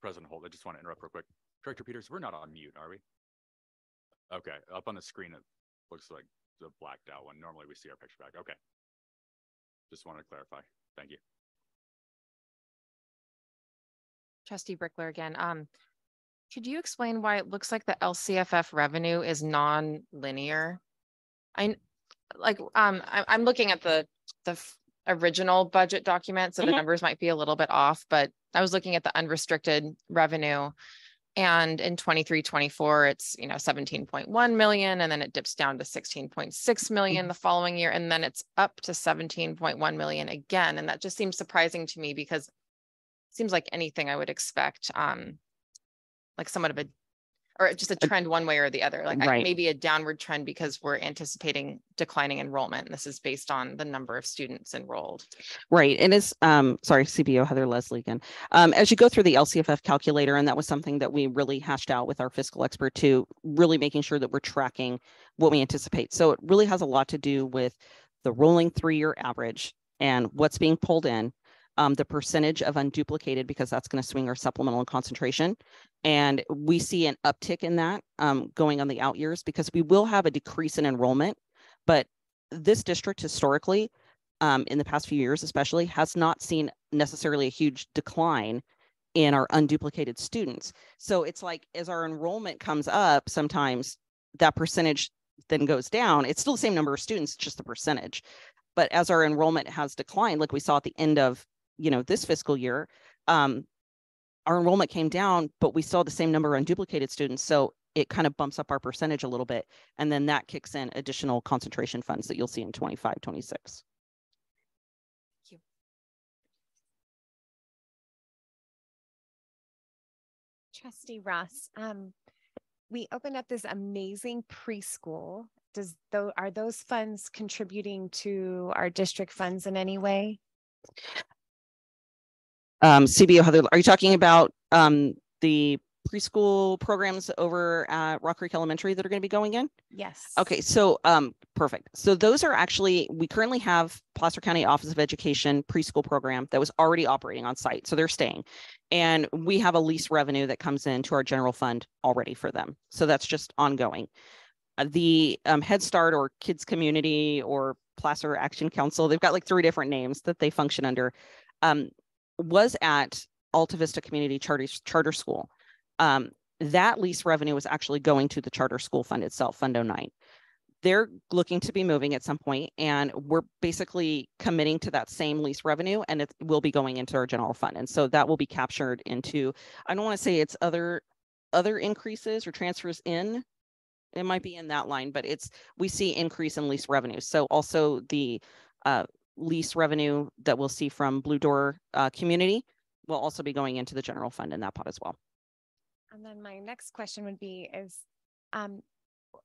President Holt, I just want to interrupt real quick. Director Peters, we're not on mute, are we? Okay, up on the screen, it looks like the blacked out one. Normally we see our picture back. Okay. Just wanted to clarify. Thank you. Trustee Brickler again. Um, could you explain why it looks like the LCFF revenue is non-linear? I like um I, I'm looking at the, the original budget document, so the Mhm. numbers might be a little bit off, but I was looking at the unrestricted revenue. And in 23, 24, it's, you know, seventeen point one million, and then it dips down to sixteen point six million the following year, and then it's up to seventeen point one million again, and that just seems surprising to me because it seems like anything I would expect, um, like somewhat of a, or just a trend one way or the other, like I- maybe a downward trend because we're anticipating declining enrollment. And this is based on the number of students enrolled. Right. And is, um, sorry, CBO Heather Leslie again. Um, as you go through the LCFF calculator, and that was something that we really hashed out with our fiscal expert too, really making sure that we're tracking what we anticipate. So it really has a lot to do with the rolling three-year average and what's being pulled in, um, the percentage of unduplicated, because that's going to swing our supplemental and concentration. And we see an uptick in that, um, going on the out years because we will have a decrease in enrollment. But this district historically um, in the past few years, especially, has not seen necessarily a huge decline in our unduplicated students. So it's like as our enrollment comes up, sometimes that percentage then goes down. It's still the same number of students, just the percentage. But as our enrollment has declined, like we saw at the end of, you know, this fiscal year, um, our enrollment came down, but we saw the same number of unduplicated students. So it kind of bumps up our percentage a little bit. And then that kicks in additional concentration funds that you'll see in 25, 26. Trustee Ross, um, we opened up this amazing preschool. Does though, are those funds contributing to our district funds in any way? Um, CBO Heather, are you talking about um, the preschool programs over at Rock Creek Elementary that are going to be going in? Yes. Okay, so um, perfect. So those are actually, we currently have Placer County Office of Education preschool program that was already operating on site, so they're staying. And we have a lease revenue that comes into our general fund already for them. So that's just ongoing. Uh, the um, Head Start or Kids Community or Placer Action Council, they've got like three different names that they function under. Um, was at Alta Vista Community Charter Charter School. Um, that lease revenue was actually going to the charter school fund itself, Fund 09. They're looking to be moving at some point, and we're basically committing to that same lease revenue, and it will be going into our general fund. And so that will be captured into. I don't want to say it's other other increases or transfers in. It might be in that line, but it's we see increase in lease revenue. So also the uh, lease revenue that we'll see from Blue Door uh, Community will also be going into the general fund in that pot as well. And then my next question would be is, um,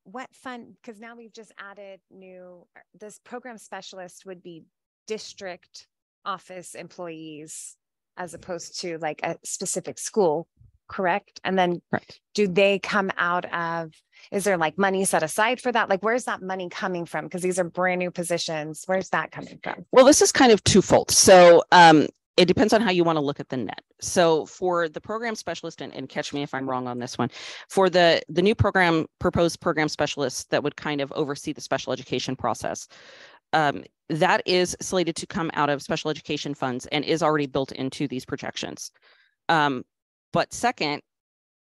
what fund, because now we've just added new, this program specialist would be district office employees as opposed to like a specific school, correct? And then Right. do they come out of, is there like money set aside for that? Like, where's that money coming from? Because these are brand new positions. Where's that coming from? Well, this is kind of twofold. So um, it depends on how you want to look at the net. So for the program specialist, and, and catch me if I'm wrong on this one, for the the new program proposed program specialist that would kind of oversee the special education process. Um, that is slated to come out of special education funds and is already built into these projections. Um, but second,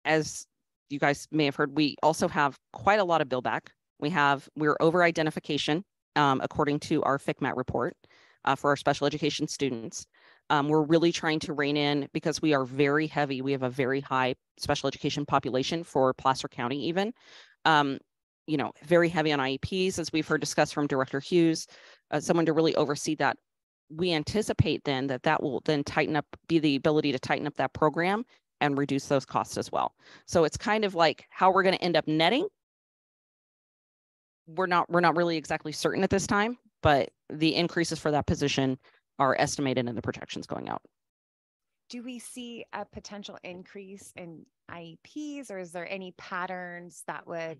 as you guys may have heard, we also have quite a lot of bill back. We have, we're over identification um, according to our FCMAT report uh, for our special education students. Um, we're really trying to rein in because we are very heavy. We have a very high special education population for Placer County even. Um, you know, very heavy on IEPs, as we've heard discussed from Director Hughes, uh, someone to really oversee that. We anticipate then that that will then tighten up, be the ability to tighten up that program and reduce those costs as well. So it's kind of like how we're going to end up netting. We're not, we're not really exactly certain at this time, but the increases for that position are estimated in the projections going out. Do we see a potential increase in IEPs or is there any patterns that would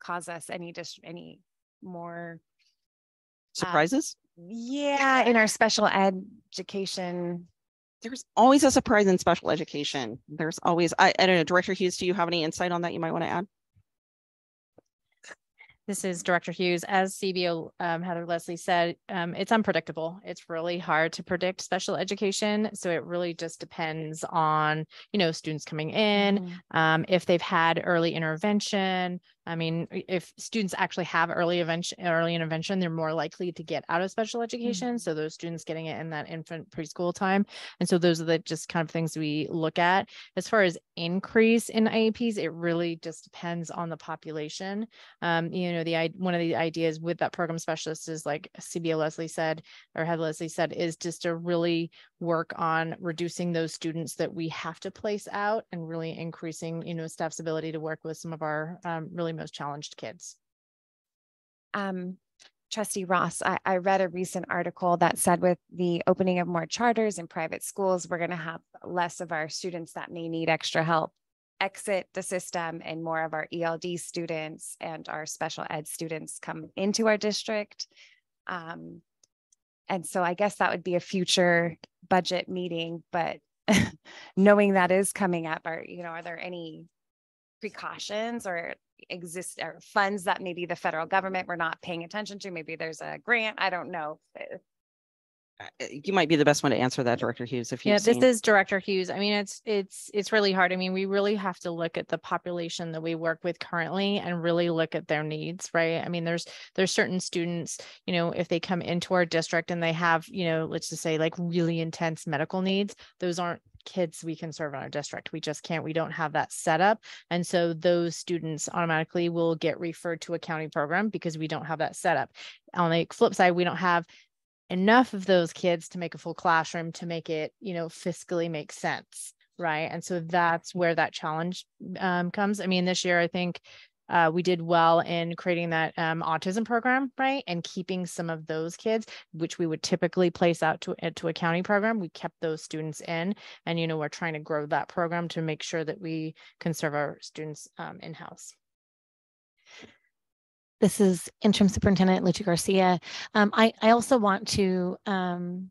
cause us any just any more? Uh, Surprises? Yeah, in our special ed education. There's always a surprise in special education. There's always, I, I don't know, Director Hughes, do you have any insight on that you might want to add? This is Director Hughes. As CBO um, Heather Leslie said, um, it's unpredictable. It's really hard to predict special education. So it really just depends on, you know, students coming in, um, if they've had early intervention. I mean, if students actually have early intervention, early intervention, they're more likely to get out of special education. So those students getting it in that infant preschool time. And so those are the just kind of things we look at. As far as increase in IEPs, it really just depends on the population. Um, you know, the, one of the ideas with that program specialist is like CBA Leslie said, or Head Leslie said, is just to really work on reducing those students that we have to place out and really increasing, you know, staff's ability to work with some of our um, really most challenged kids. Um, trustee Ross, I, I read a recent article that said with the opening of more charters and private schools, we're going to have less of our students that may need extra help exit the system and more of our ELD students and our special ed students come into our district. Um, and so I guess that would be a future budget meeting, but *laughs* knowing that is coming up, are, you know, are there any precautions or exist or funds that maybe the federal government we're not paying attention to? Maybe there's a grant, I don't know. Uh, Uh, You might be the best one to answer that, Director Hughes, if Yeah, you've this is Director Hughes. I mean, it's, it's, it's really hard. I mean, we really have to look at the population that we work with currently and really look at their needs, right? I mean, there's, there's certain students, you know, if they come into our district and they have, you know, let's just say like really intense medical needs, those aren't kids we can serve in our district. We just can't, we don't have that set up. And so those students automatically will get referred to a county program because we don't have that set up. On the flip side, we don't have enough of those kids to make a full classroom to make it, you know, fiscally make sense. Right. And so that's where that challenge um, comes. I mean, this year, I think uh, we did well in creating that um, autism program, right? And keeping some of those kids, which we would typically place out to, uh, to a county program, we kept those students in. And, you know, we're trying to grow that program to make sure that we can serve our students um, in-house. This is interim superintendent Lucia Garcia. Um, I, I also want to, um,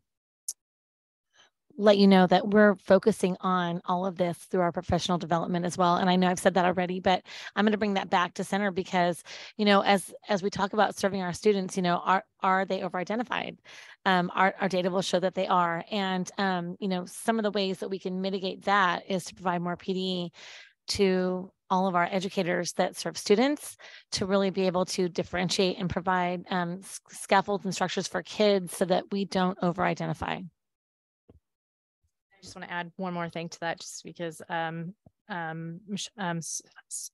let you know that we're focusing on all of this through our professional development as well. And I know I've said that already, but I'm going to bring that back to center because, you know, as, as we talk about serving our students, you know, are, are they over-identified? Um, our, our data will show that they are. And, um, you know, some of the ways that we can mitigate that is to provide more PD to all of our educators that serve students to really be able to differentiate and provide um, scaffolds and structures for kids so that we don't over-identify. I just want to add one more thing to that, just because um, um, um,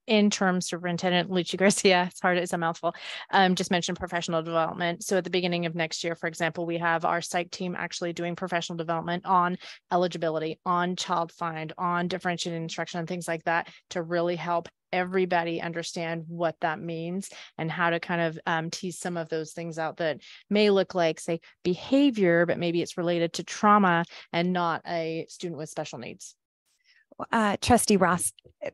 interim superintendent Lucia Garcia, it's hard, it's a mouthful, um, just mentioned professional development. So at the beginning of next year, for example, we have our psych team actually doing professional development on eligibility, on child find, on differentiated instruction and things like that to really help everybody understand what that means and how to kind of um, tease some of those things out that may look like, say, behavior, but maybe it's related to trauma and not a student with special needs. Uh, trustee Ross, uh,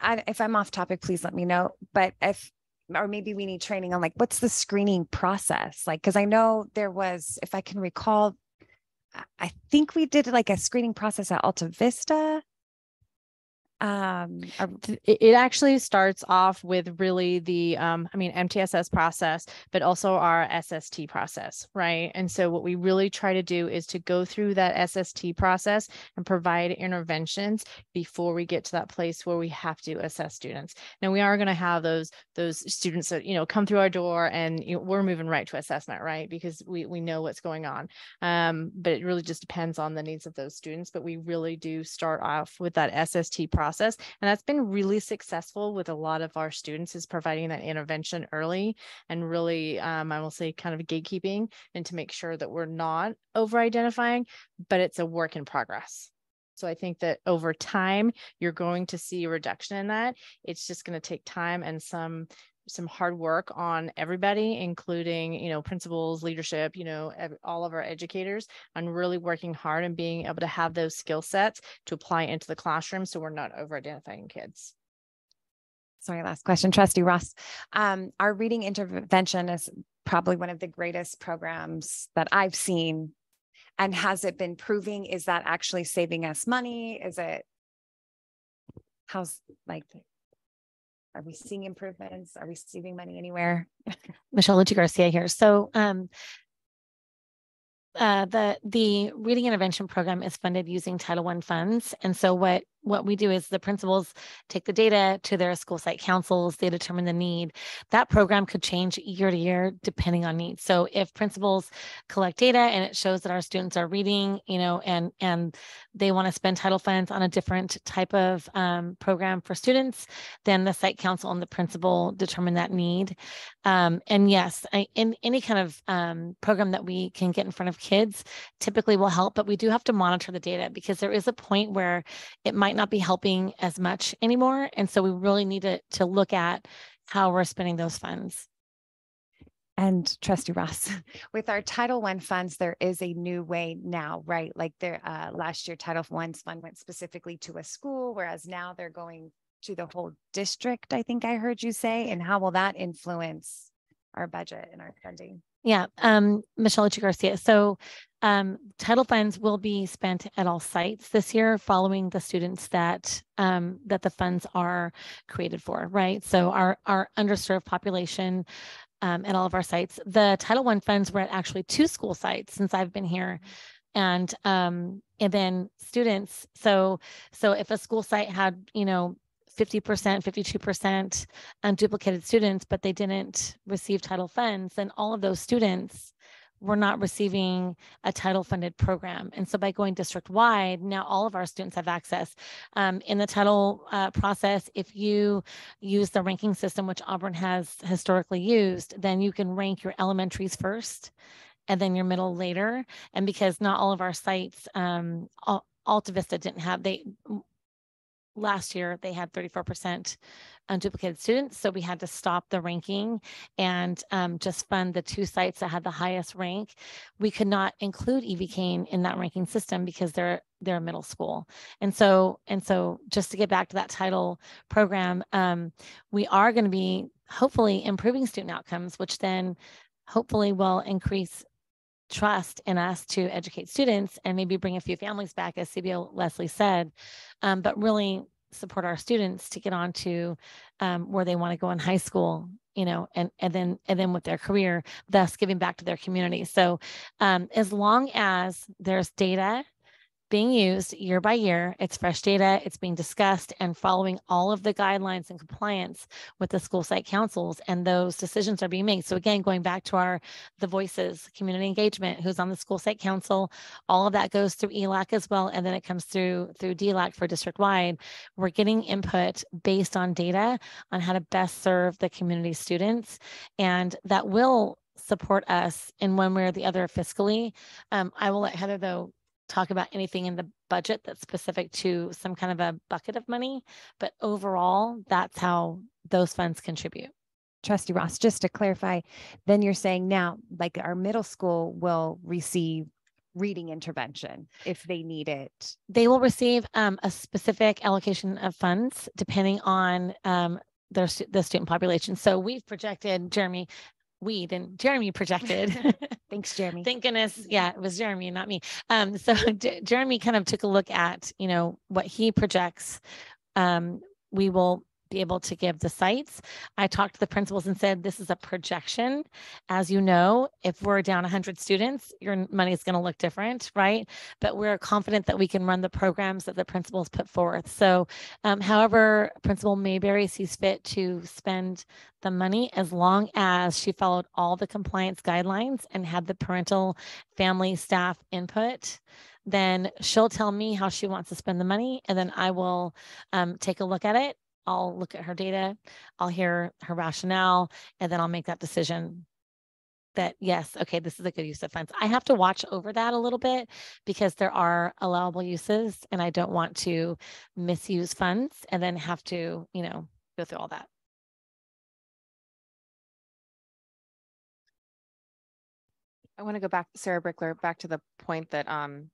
I, if I'm off topic, please let me know, but if, or maybe we need training on like, what's the screening process? Like, cause I know there was, if I can recall, I think we did like a screening process at Alta Vista. Um, It, actually starts off with really the, um, I mean, MTSS process, but also our SST process, right? And so what we really try to do is to go through that SST process and provide interventions before we get to that place where we have to assess students. Now, we are going to have those, those students that, you know, come through our door and you know, we're moving right to assessment, right? Because we, we know what's going on. Um, but it really just depends on the needs of those students. But we really do start off with that SST process. And that's been really successful with a lot of our students is providing that intervention early and really, um, I will say kind of gatekeeping and to make sure that we're not over identifying, but it's a work in progress. So I think that over time, you're going to see a reduction in that. It's just going to take time and some some hard work on everybody, including, you know, principals, leadership, you know, all of our educators on really working hard and being able to have those skill sets to apply into the classroom. So we're not over identifying kids. sorry, last question, trustee Ross. Um, our reading intervention is probably one of the greatest programs that I've seen. And has it been proving, is that actually saving us money? Is it? How's like, Are we seeing improvements? Are we receiving money anywhere? *laughs* Michelle Lucci Garcia here. So um, uh, the the reading intervention program is funded using Title I funds, and so what what we do is the principals take the data to their school site councils. They determine the need. That program could change year to year depending on needs. So if principals collect data and it shows that our students are reading, you know, and and they want to spend title funds on a different type of um, program for students, then the site council and the principal determine that need. Um, and yes, I, in any kind of um, program that we can get in front of kids typically will help, but we do have to monitor the data because there is a point where it might not be helping as much anymore. And so we really need to, to look at how we're spending those funds. And trustee Ross, *laughs* with our Title I funds, there is a new way now, right? Like there, uh, last year Title I's fund went specifically to a school, whereas now they're going to the whole district, I think I heard you say. And how will that influence our budget and our funding? Yeah, um, Michelle Lucci Garcia. So um, title funds will be spent at all sites this year following the students that um, that the funds are created for, right? So our our underserved population um, at all of our sites. The Title I funds were at actually two school sites since I've been here. And um, and then students. So so if a school site had, you know, 50%, 52% unduplicated students, but they didn't receive title funds, then all of those students were not receiving a title funded program. And so by going district wide, now all of our students have access. Um, in the title uh, process, if you use the ranking system, which Auburn has historically used, then you can rank your elementaries first and then your middle later. And because not all of our sites, um, Alta Vista didn't have, they last year they had 34% unduplicated students. So we had to stop the ranking and um, just fund the two sites that had the highest rank. We could not include EV Cain in that ranking system because they're they're middle school. And so and so just to get back to that title program, um, we are going to be hopefully improving student outcomes, which then hopefully will increase trust in us to educate students and maybe bring a few families back, as CBO Leslie said, um, but really support our students to get on to um, where they want to go in high school you know and and then and then with their career thus giving back to their community. So um, as long as there's data being used year by year. It's fresh data, it's being discussed and following all of the guidelines and compliance with the school site councils and those decisions are being made. So again, going back to our the voices, community engagement, who's on the school site council, all of that goes through ELAC as well. And then it comes through through DLAC for district wide. We're getting input based on data on how to best serve the community students. And that will support us in one way or the other fiscally. Um, I will let Heather though talk about anything in the budget that's specific to some kind of a bucket of money, but overall, that's how those funds contribute. Trustee Ross, just to clarify, then you're saying now, like our middle school will receive reading intervention if they need it. They will receive um, a specific allocation of funds depending on um, their the student population. So we've projected, Jeremy, we didn't Jeremy projected. *laughs* Thanks, Jeremy. Thank goodness. Yeah, it was Jeremy, not me. Um, so *laughs* Jeremy kind of took a look at, you know, what he projects. Um, we will be able to give the sites. I talked to the principals and said, this is a projection. As you know, if we're down 100 students, your money is going to look different, right? But we're confident that we can run the programs that the principals put forth. So, um, however, Principal Mayberry sees fit to spend the money as long as she followed all the compliance guidelines and had the parental family staff input then she'll tell me how she wants to spend the money and then i will um, take a look at it I'll look at her data, I'll hear her rationale, and then I'll make that decision that yes, okay, this is a good use of funds. I have to watch over that a little bit because there are allowable uses and I don't want to misuse funds and then have to, you know, go through all that. I want to go back, Sarah Brickler, back to the point that um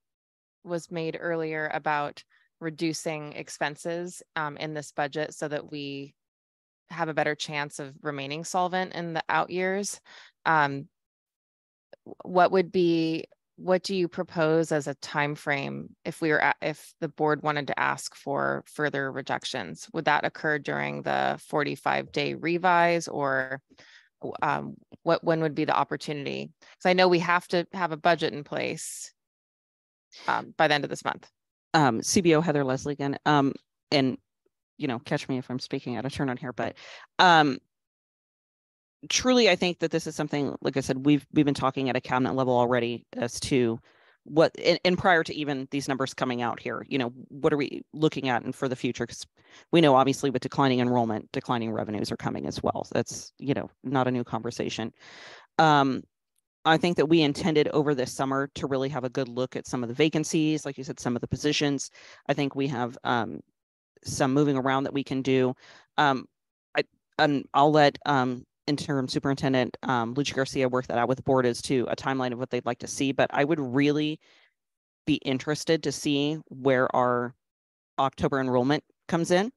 was made earlier about reducing expenses um, in this budget so that we have a better chance of remaining solvent in the out years. Um, what would be what do you propose as a time frame if we were, a- if the board wanted to ask for further rejections? Would that occur during the forty-five day revise or um, what, when would be the opportunity? Because I know we have to have a budget in place um, by the end of this month. Um, CBO Heather Leslie again, um, and, you know, catch me if I'm speaking out of turn on here, but, um, truly, I think that this is something, like I said, we've, we've been talking at a cabinet level already as to what, and, and prior to even these numbers coming out here, you know, what are we looking at and for the future? Because we know obviously with declining enrollment, declining revenues are coming as well. That's, you know, not a new conversation. Um, I think that we intended over this summer to really have a good look at some of the vacancies, like you said, some of the positions. I think we have um, some moving around that we can do. Um, I, and I'll let um, interim superintendent um, Lucia Garcia work that out with the board as to a timeline of what they'd like to see. But I would really be interested to see where our October enrollment comes in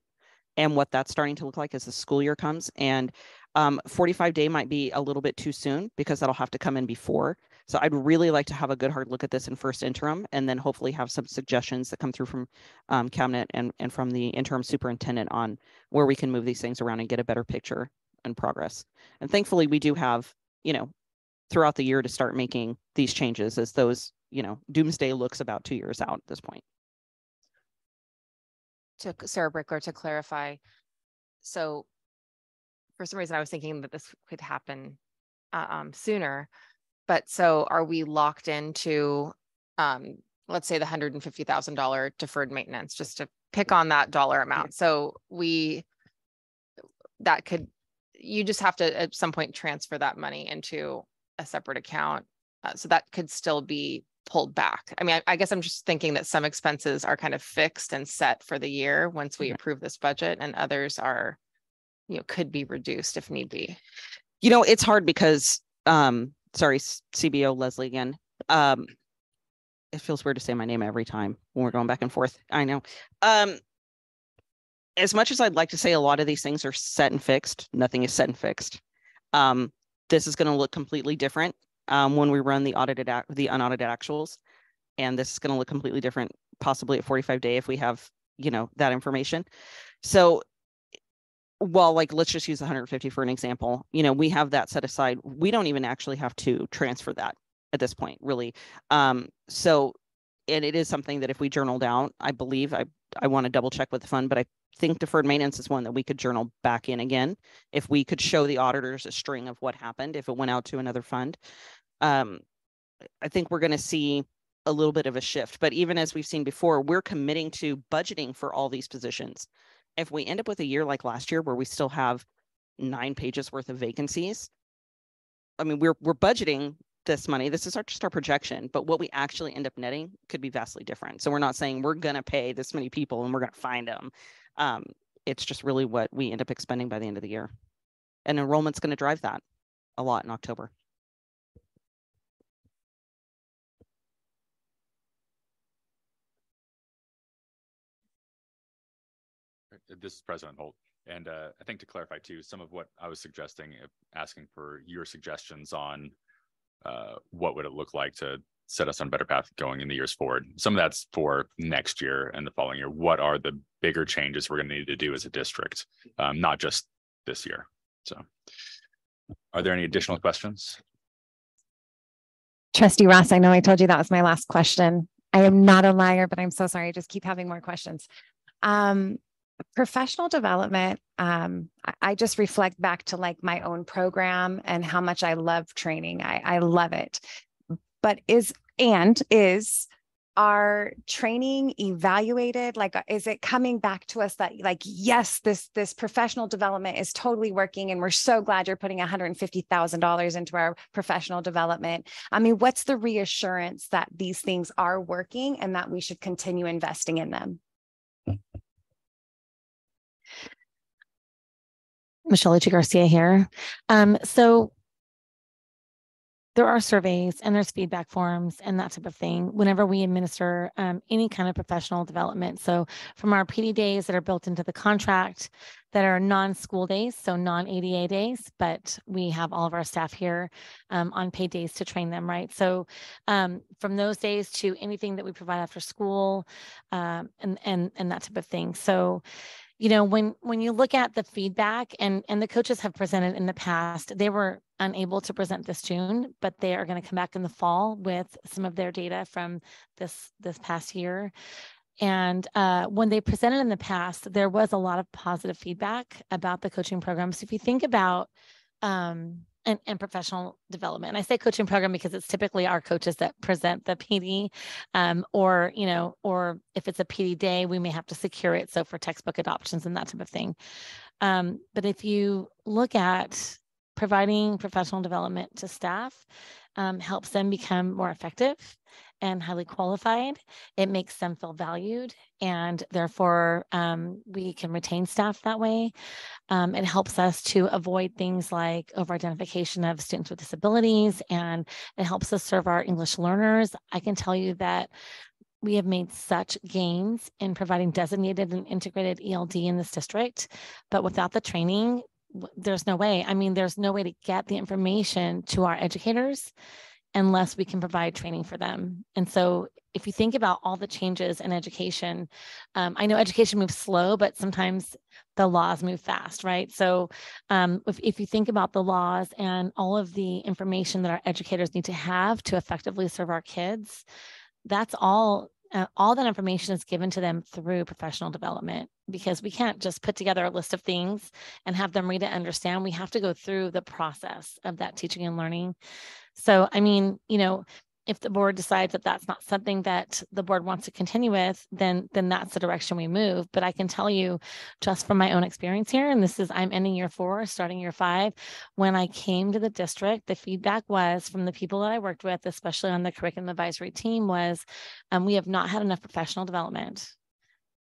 and what that's starting to look like as the school year comes. And um, 45 day might be a little bit too soon because that'll have to come in before. So I'd really like to have a good hard look at this in first interim and then hopefully have some suggestions that come through from um, cabinet and, and from the interim superintendent on where we can move these things around and get a better picture and progress. And thankfully, we do have, you know, throughout the year to start making these changes as those, you know, doomsday looks about two years out at this point. to Sarah Brickler to clarify. So for some reason, I was thinking that this could happen uh, um, sooner. But so are we locked into, um, let's say the hundred and fifty thousand dollar deferred maintenance, just to pick on that dollar amount? So we, that could, you just have to at some point transfer that money into a separate account. Uh, so that could still be pulled back. I mean, I, I guess I'm just thinking that some expenses are kind of fixed and set for the year once we approve this budget and others are, you know, could be reduced if need be. You know, it's hard because, um, sorry, CBO Leslie again. Um, it feels weird to say my name every time when we're going back and forth. I know. Um, as much as I'd like to say a lot of these things are set and fixed, nothing is set and fixed. Um, this is going to look completely different um, when we run the audited, the unaudited actuals. And this is going to look completely different, possibly at 45 day if we have, you know, that information. So well, like let's just use 150 for an example. You know, we have that set aside. We don't even actually have to transfer that at this point, really. Um, so, and it is something that if we journaled out, I believe I I want to double check with the fund, but I think deferred maintenance is one that we could journal back in again if we could show the auditors a string of what happened if it went out to another fund. Um, I think we're going to see a little bit of a shift, but even as we've seen before, we're committing to budgeting for all these positions if we end up with a year like last year where we still have nine pages worth of vacancies, I mean, we're we're budgeting this money. This is our just our projection, but what we actually end up netting could be vastly different. So we're not saying we're gonna pay this many people and we're gonna find them. Um, it's just really what we end up expending by the end of the year. And enrollment's gonna drive that a lot in October. This is President Holt. And uh, I think to clarify too, some of what I was suggesting, uh, asking for your suggestions on uh, what would it look like to set us on a better path going in the years forward. Some of that's for next year and the following year. What are the bigger changes we're going to need to do as a district, um, not just this year? So are there any additional questions? Trustee Ross, I know I told you that was my last question. I am not a liar, but I'm so sorry. I just keep having more questions. Um, professional development, um, I, just reflect back to like my own program and how much I love training. I, I love it. But is, and is our training evaluated? Like, uh, is it coming back to us that like, yes, this, this professional development is totally working and we're so glad you're putting $150,000 into our professional development. I mean, what's the reassurance that these things are working and that we should continue investing in them? *laughs* Michelle Lucia Garcia here. Um, so there are surveys and there's feedback forms and that type of thing whenever we administer um, any kind of professional development. So from our PD days that are built into the contract that are non-school days, so non-ADA days, but we have all of our staff here um, on paid days to train them, right? So um, from those days to anything that we provide after school um, and, and, and that type of thing. So you know when when you look at the feedback and and the coaches have presented in the past they were unable to present this june but they are going to come back in the fall with some of their data from this this past year. And uh, when they presented in the past there was a lot of positive feedback about the coaching program so if you think about um, and, and professional development. I say coaching program because it's typically our coaches that present the PD, um, or you know, or if it's a PD day, we may have to secure it. So for textbook adoptions and that type of thing. Um, but if you look at providing professional development to staff, um, helps them become more effective and highly qualified. It makes them feel valued, and therefore um, we can retain staff that way. Um, it helps us to avoid things like over identification of students with disabilities, and it helps us serve our English learners. I can tell you that we have made such gains in providing designated and integrated ELD in this district, but without the training, there's no way. I mean, there's no way to get the information to our educators unless we can provide training for them. And so if you think about all the changes in education, um, I know education moves slow, but sometimes the laws move fast, right? So um, if, if you think about the laws and all of the information that our educators need to have to effectively serve our kids, that's all uh, all that information is given to them through professional development because we can't just put together a list of things and have them read it understand we have to go through the process of that teaching and learning so, I mean, you know, if the board decides that that's not something that the board wants to continue with, then then that's the direction we move. But I can tell you, just from my own experience here, and this is I'm ending year four, starting year five. When I came to the district, the feedback was from the people that I worked with, especially on the curriculum advisory team, was um, we have not had enough professional development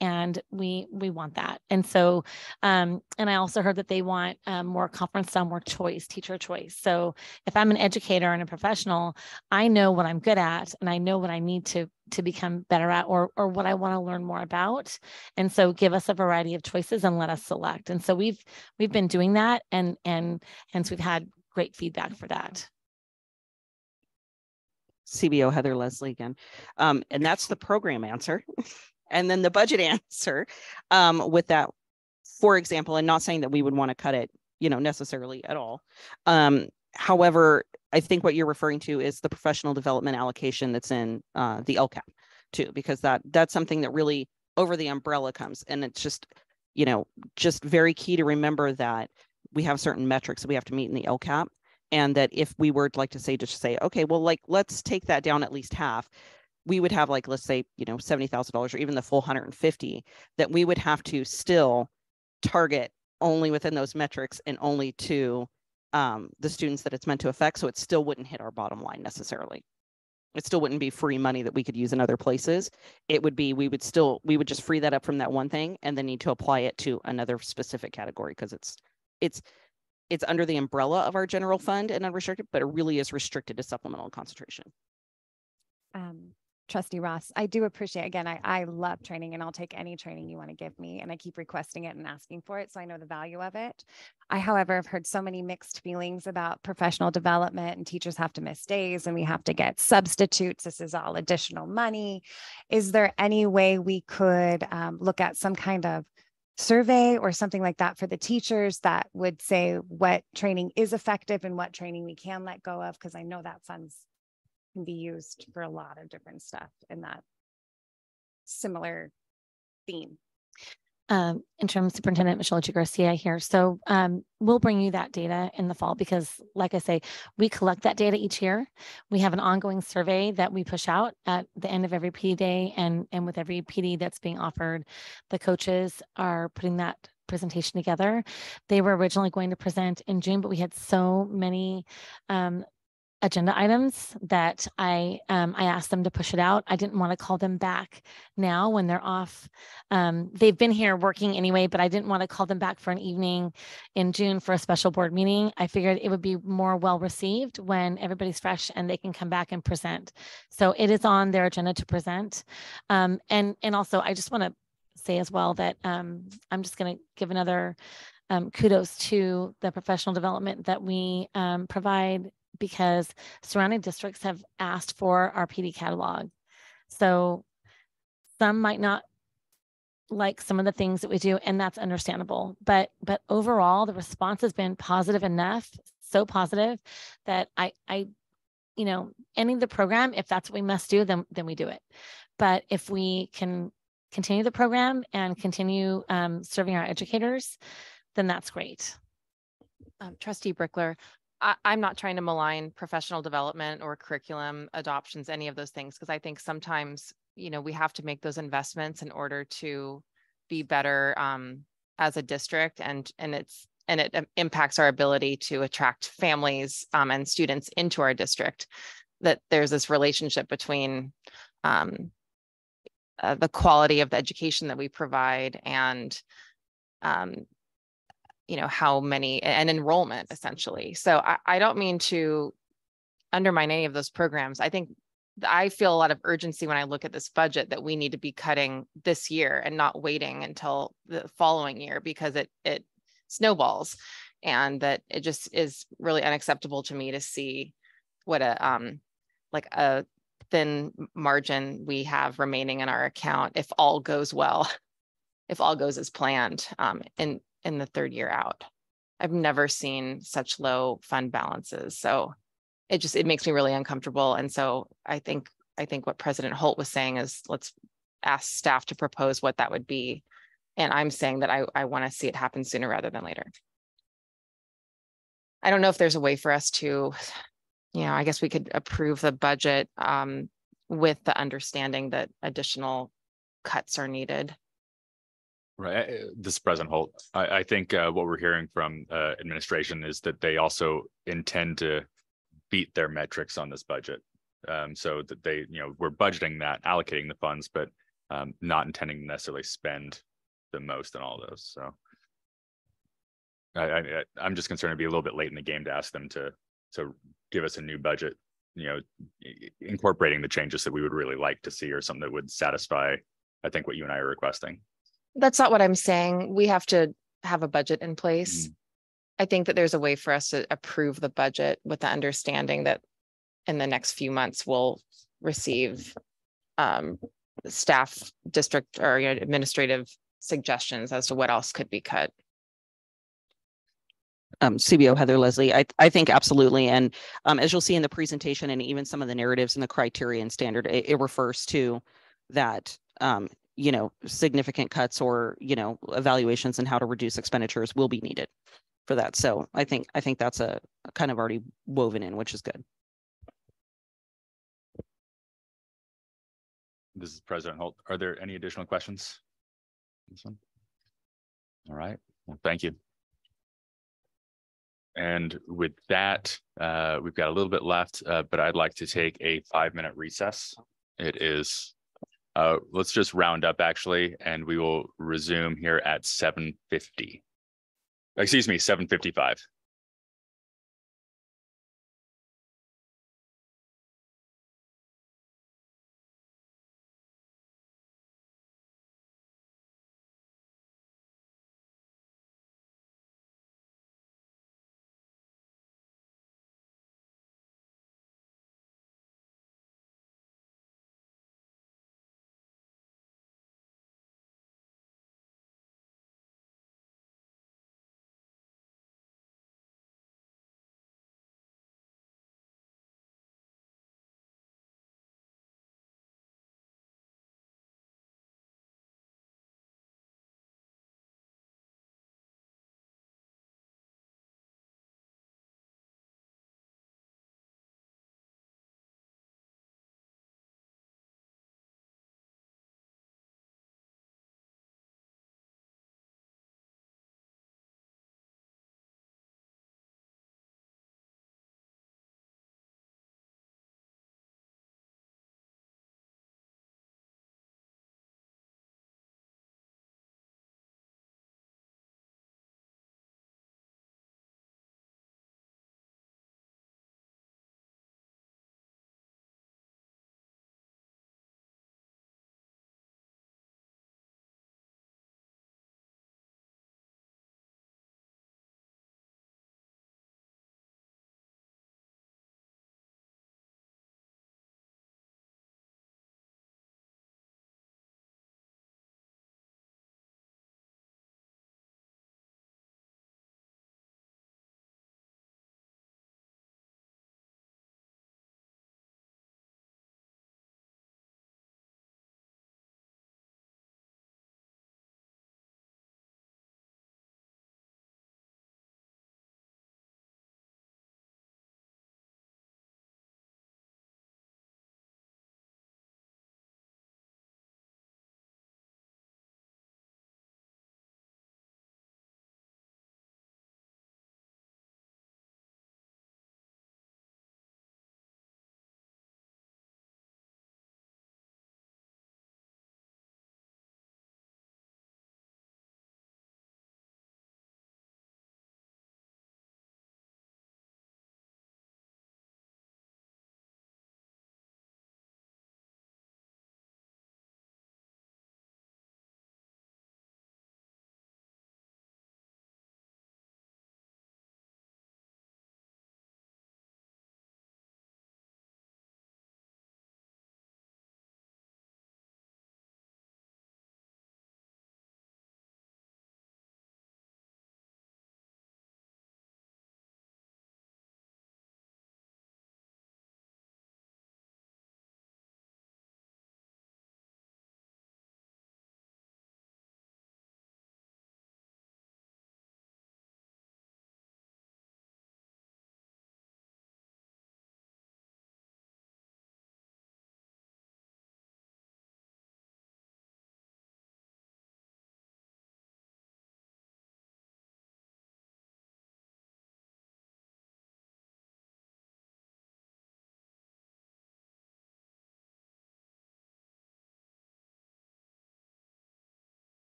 and we we want that. And so um and i also heard that they want um, more conference style more choice teacher choice. So if i'm an educator and a professional i know what i'm good at and i know what i need to to become better at or or what i want to learn more about. And so give us a variety of choices and let us select. And so we've we've been doing that and and hence we've had great feedback for that. CBO Heather Leslie again. Um, and that's the program answer. *laughs* and then the budget *laughs* answer um, with that, for example, and not saying that we would want to cut it, you know, necessarily at all. Um, however, I think what you're referring to is the professional development allocation that's in uh, the LCAP too, because that that's something that really over the umbrella comes, and it's just, you know, just very key to remember that we have certain metrics that we have to meet in the LCAP, and that if we were like to say just say, okay, well, like let's take that down at least half we would have like let's say you know $70000 or even the full 150 that we would have to still target only within those metrics and only to um, the students that it's meant to affect. So it still wouldn't hit our bottom line necessarily. It still wouldn't be free money that we could use in other places. It would be we would still we would just free that up from that one thing and then need to apply it to another specific category because it's it's it's under the umbrella of our general fund and unrestricted but it really is restricted to supplemental concentration. Um, Trustee Ross, I do appreciate, again, I, I love training and I'll take any training you want to give me. And I keep requesting it and asking for it. So I know the value of it. I, however, have heard so many mixed feelings about professional development and teachers have to miss days and we have to get substitutes. This is all additional money. Is there any way we could um, look at some kind of survey or something like that for the teachers that would say what training is effective and what training we can let go of? Because I know that funds can be used for a lot of different stuff in that similar theme. Um, interim superintendent Michelle G. Garcia here. So um, we'll bring you that data in the fall because, like I say, we collect that data each year. We have an ongoing survey that we push out at the end of every PD day, and and with every PD that's being offered, the coaches are putting that presentation together. They were originally going to present in June, but we had so many um, agenda items that I, um, I asked them to push it out. I didn't want to call them back now when they're off. Um, they've been here working anyway, but I didn't want to call them back for an evening in June for a special board meeting. I figured it would be more well received when everybody's fresh and they can come back and present. So it is on their agenda to present. Um, and, and also I just want to say as well that, um, I'm just going to give another um, kudos to the professional development that we um, provide because surrounding districts have asked for our PD catalog. So some might not like some of the things that we do, and that's understandable. But but overall, the response has been positive enough, so positive that I I you know ending the program if that's what we must do then then we do it but if we can continue the program and continue um, serving our educators then that's great Um, trustee Brickler, I, I'm not trying to malign professional development or curriculum adoptions, any of those things, because I think sometimes, you know, we have to make those investments in order to be better um, as a district and, and it's, and it um, impacts our ability to attract families um, and students into our district. That there's this relationship between um, uh, the quality of the education that we provide and um, you know, how many and enrollment essentially. So I, I don't mean to undermine any of those programs. I think I feel a lot of urgency when I look at this budget that we need to be cutting this year and not waiting until the following year because it it snowballs and that it just is really unacceptable to me to see what a um like a thin margin we have remaining in our account if all goes well *laughs* if all goes as planned um in in the third year out. I've never seen such low fund balances. So it just, it makes me really uncomfortable. And so I think, I think what President Holt was saying is let's ask staff to propose what that would be. And I'm saying that I, I want to see it happen sooner rather than later. I don't know if there's a way for us to, you know, I guess we could approve the budget um, with the understanding that additional cuts are needed. Right, uh, this is President Holt. I, I think uh, what we're hearing from uh, administration is that they also intend to beat their metrics on this budget. Um, so that they, you know, we're budgeting that, allocating the funds, but um, not intending to necessarily spend the most in all those. So I, I, I'm just concerned it'd be a little bit late in the game to ask them to to give us a new budget. You know, incorporating the changes that we would really like to see, or something that would satisfy. I think what you and I are requesting. That's not what I'm saying. We have to have a budget in place. Mm. I think that there's a way for us to approve the budget with the understanding that in the next few months, we'll receive um, staff district or you know, administrative suggestions as to what else could be cut. um, CBO Heather Leslie, I, I think absolutely. And um, as you'll see in the presentation and even some of the narratives and the criterion standard, it, it refers to that, um, you know, significant cuts or, you know, evaluations and how to reduce expenditures will be needed for that. So I think, I think that's a kind of already woven in, which is good. This is President Holt. Are there any additional questions? This one? All right, well, thank you. And with that, uh, we've got a little bit left, uh, but I'd like to take a five-minute recess. It is, uh, let's just round up actually, and we will resume here at 750. Excuse me, 755.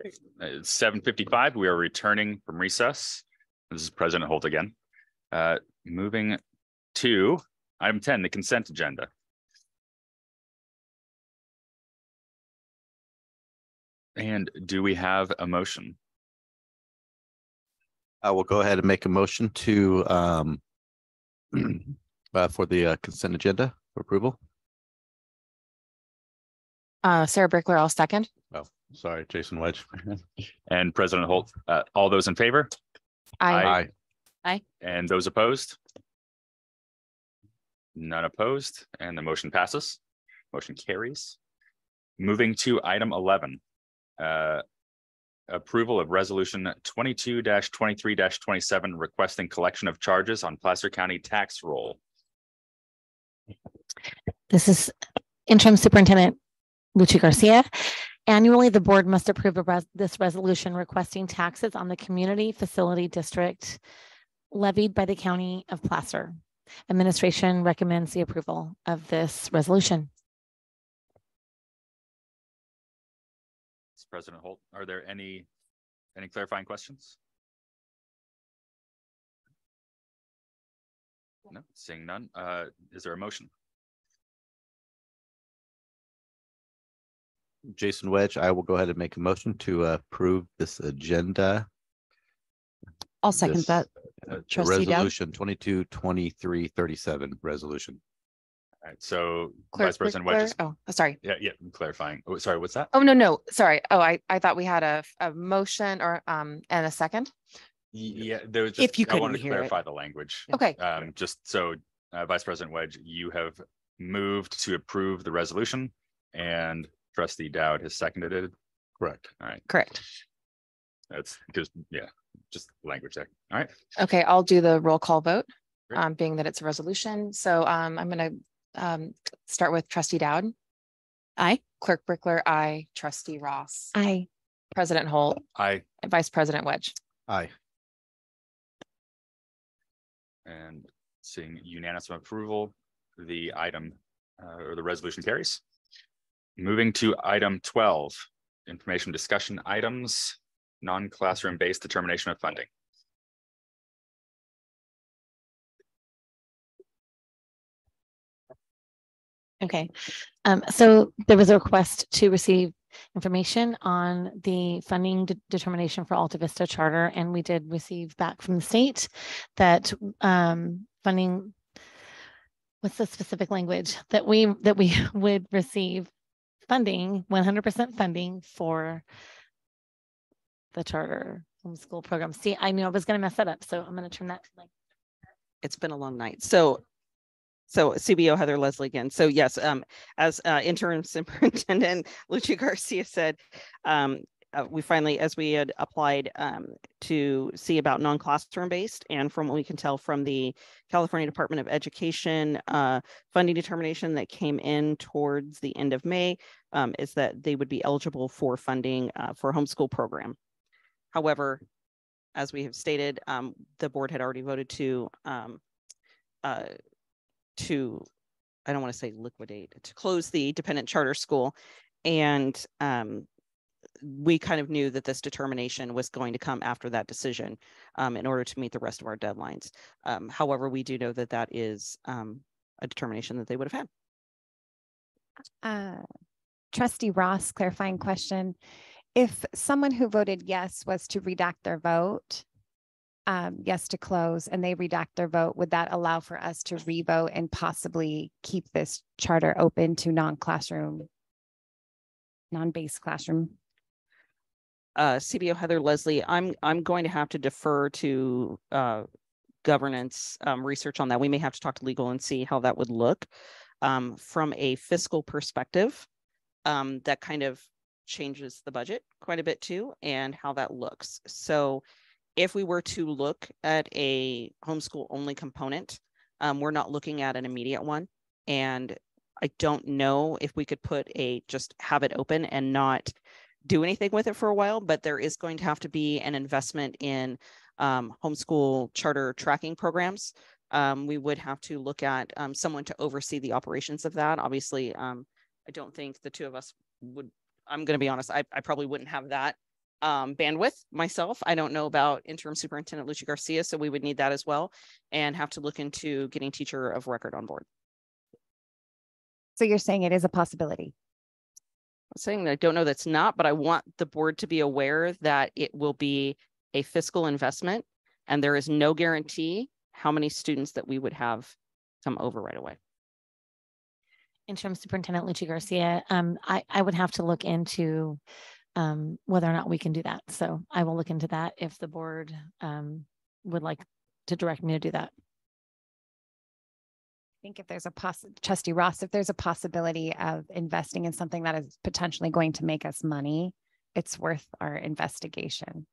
It's seven fifty-five. We are returning from recess. This is President Holt again. Uh, moving to item ten, the consent agenda. And do we have a motion? I will go ahead and make a motion to um *clears throat* uh, for the uh, consent agenda for approval. Uh, Sarah Brickler, I'll second. Oh, sorry, Jason Wedge. *laughs* And President Holt, uh, all those in favor? I, Aye. And those opposed? None opposed, and the motion passes. Motion carries. Moving to item eleven. uh, Approval of resolution 22 23 27 requesting collection of charges on Placer County tax roll. This is interim superintendent Lucy Garcia. Annually, the board must approve res- this resolution requesting taxes on the community facility district levied by the county of Placer. Administration recommends the approval of this resolution. President Holt, are there any, any clarifying questions? No, seeing none. Uh, is there a motion? Jason Wedge, I will go ahead and make a motion to approve this agenda. I'll second this, that. uh, Trustee Dowd? Resolution twenty-two, twenty-three, thirty-seven, resolution. All right, so Clerk Vice President Wedge, Brickler, is- oh, sorry. yeah, yeah, clarifying. Oh, sorry, what's that? Oh, no, no, sorry. Oh, I, I thought we had a, a motion or, um, and a second. Yeah, there was If you I couldn't wanted to hear it. clarify the language. Okay, Um, just so, uh, Vice President Wedge, you have moved to approve the resolution and trustee Dowd has seconded it. Correct. All right, Correct. that's because, yeah, just language there. All right, okay, I'll do the roll call vote, Great. um, being that it's a resolution. So, um, I'm gonna, um, start with trustee Dowd. Aye. Clerk Brickler, I, trustee Ross, Aye. President Holt, I, and Vice President Wedge. Aye. and seeing unanimous approval, the item, uh, or the resolution carries. Moving to item twelve, information discussion items, non-classroom based determination of funding. Okay, um, so there was a request to receive information on the funding de- determination for Alta Vista Charter, and we did receive back from the state that um, funding. What's the specific language that we that we *laughs* would receive funding, one hundred percent funding for the charter homeschool program. See, I knew I was gonna mess that up, so I'm gonna turn that to like. It's been a long night. So so CBO Heather Leslie again. So yes, um, as uh, interim *laughs* superintendent Lucia Garcia said, um, uh, we finally, as we had applied um, to see about non-classroom based, and from what we can tell from the California Department of Education uh, funding determination that came in towards the end of May, um, is that they would be eligible for funding uh, for a homeschool program. However, as we have stated, um, the board had already voted to um, uh, to, I don't want to say liquidate, to close the dependent charter school. And um, we kind of knew that this determination was going to come after that decision um, in order to meet the rest of our deadlines. Um, however, we do know that that is a determination that they would have had. Uh, Trustee Ross, clarifying question. If someone who voted yes was to redact their vote, um, yes to close, and they redact their vote, would that allow for us to revote and possibly keep this charter open to non-classroom, non-based classroom? uh, CBO Heather Leslie, I'm, I'm going to have to defer to, uh, governance, um, research on that. We may have to talk to legal and see how that would look. Um, from a fiscal perspective, um, that kind of changes the budget quite a bit too, and how that looks. So if we were to look at a homeschool only component, um, we're not looking at an immediate one. And I don't know if we could put a, just have it open and not do anything with it for a while, but there is going to have to be an investment in um, homeschool charter tracking programs. Um, we would have to look at um, someone to oversee the operations of that. Obviously, um, I don't think the two of us would, I'm going to be honest, I, I probably wouldn't have that um, bandwidth myself. I don't know about interim superintendent Lucia Garcia, so we would need that as well and have to look into getting teacher of record on board. So you're saying it is a possibility? I'm saying that I don't know that's not, but I want the board to be aware that it will be a fiscal investment and there is no guarantee how many students that we would have come over right away. Interim superintendent Lucia Garcia, um, I, I would have to look into um, whether or not we can do that. So I will look into that if the board um, would like to direct me to do that. I think if there's a poss, trustee Ross, if there's a possibility of investing in something that is potentially going to make us money, it's worth our investigation.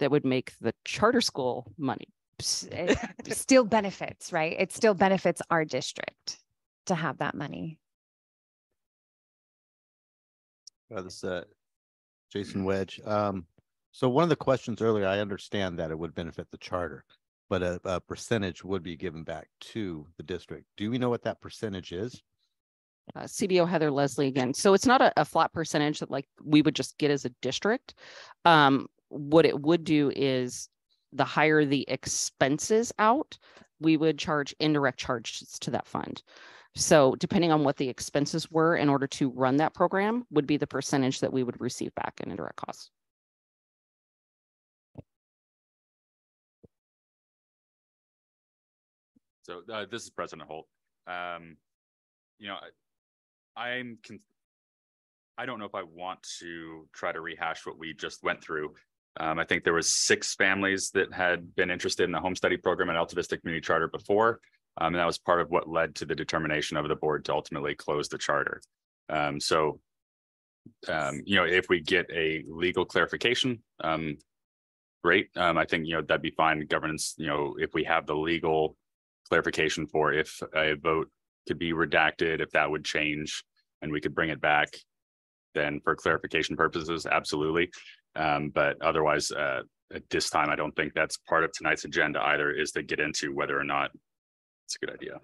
That would make the charter school money. It *laughs* still benefits, right? It still benefits our district to have that money. Uh, this, uh, Jason Wedge. Um, so one of the questions earlier, I understand that it would benefit the charter, but a, a percentage would be given back to the district. Do we know what that percentage is? Uh, CBO Heather Leslie again. So it's not a, a flat percentage that like we would just get as a district. Um, what it would do is the higher the expenses out, we would charge indirect charges to that fund. So depending on what the expenses were in order to run that program would be the percentage that we would receive back in indirect costs. So uh, this is President Holt. Um, you know, I- I'm I don't know if I want to try to rehash what we just went through. Um, I think there was six families that had been interested in the home study program at Alta Vista Community Charter before. Um, and that was part of what led to the determination of the board to ultimately close the charter. Um, so um, you know, if we get a legal clarification, um, great. Um, I think, you know, that'd be fine. Governance, you know, if we have the legal clarification for if a vote could be redacted, if that would change and we could bring it back, then for clarification purposes, absolutely. Um, but otherwise, uh, at this time, I don't think that's part of tonight's agenda either, is to get into whether or not it's a good idea.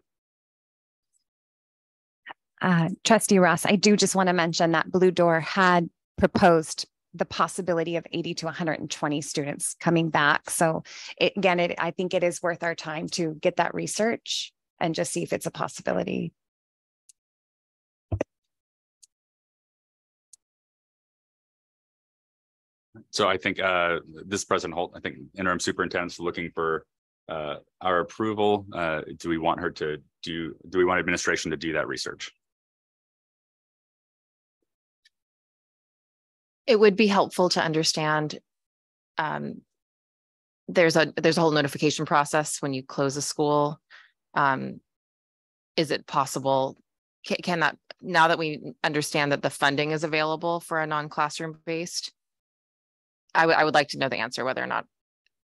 Uh, trustee Ross, I do just want to mention that Blue Door had proposed the possibility of 80 to 120 students coming back. So it, again, it, I think it is worth our time to get that research and just see if it's a possibility. So I think uh, this is President Holt, I think interim superintendent's looking for uh, our approval. Uh, do we want her to do, do we want administration to do that research? It would be helpful to understand. Um. There's a, there's a whole notification process when you close a school. Um. Is it possible, can, can that, now that we understand that the funding is available for a non-classroom based? I I would like to know the answer whether or not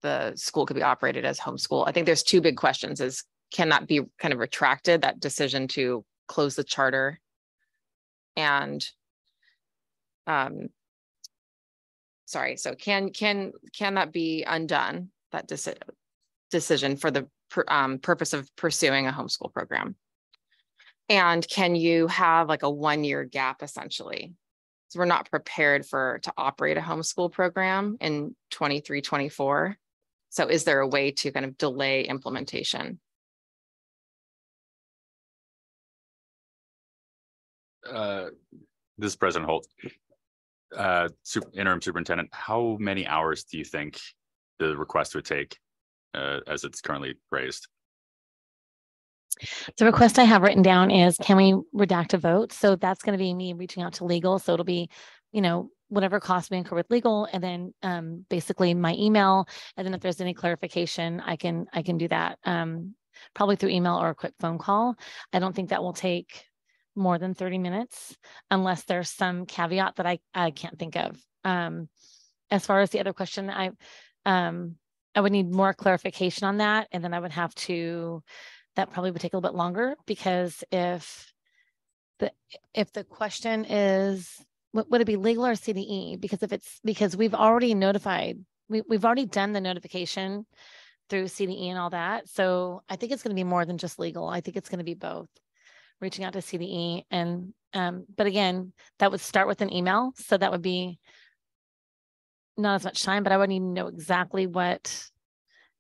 the school could be operated as homeschool. I think there's two big questions is, can that be kind of retracted, that decision to close the charter? And um, sorry, so can, can, can that be undone, that decision, decision for the um, purpose of pursuing a homeschool program? And can you have like a one-year gap essentially? So we're not prepared for, to operate a homeschool program in 23, 24. So is there a way to kind of delay implementation? Uh, This is President Holt. Uh, Sup- interim superintendent, how many hours do you think the request would take? Uh, as it's currently phrased? The request I have written down is, can we redact a vote? So that's going to be me reaching out to legal. So it'll be, you know, whatever cost we incur with legal and then um, basically my email. And then if there's any clarification, I can, I can do that. Um, probably through email or a quick phone call. I don't think that will take more than 30 minutes unless there's some caveat that I, I can't think of. Um, as far as the other question, I, um, I would need more clarification on that. And then I would have to, that probably would take a little bit longer because if the, if the question is, would, it be legal or CDE? Because if it's, because we've already notified, we, we've already done the notification through CDE and all that. So I think it's going to be more than just legal. I think it's going to be both reaching out to CDE and, um, but again, that would start with an email. So that would be not as much time, but I would need to know exactly what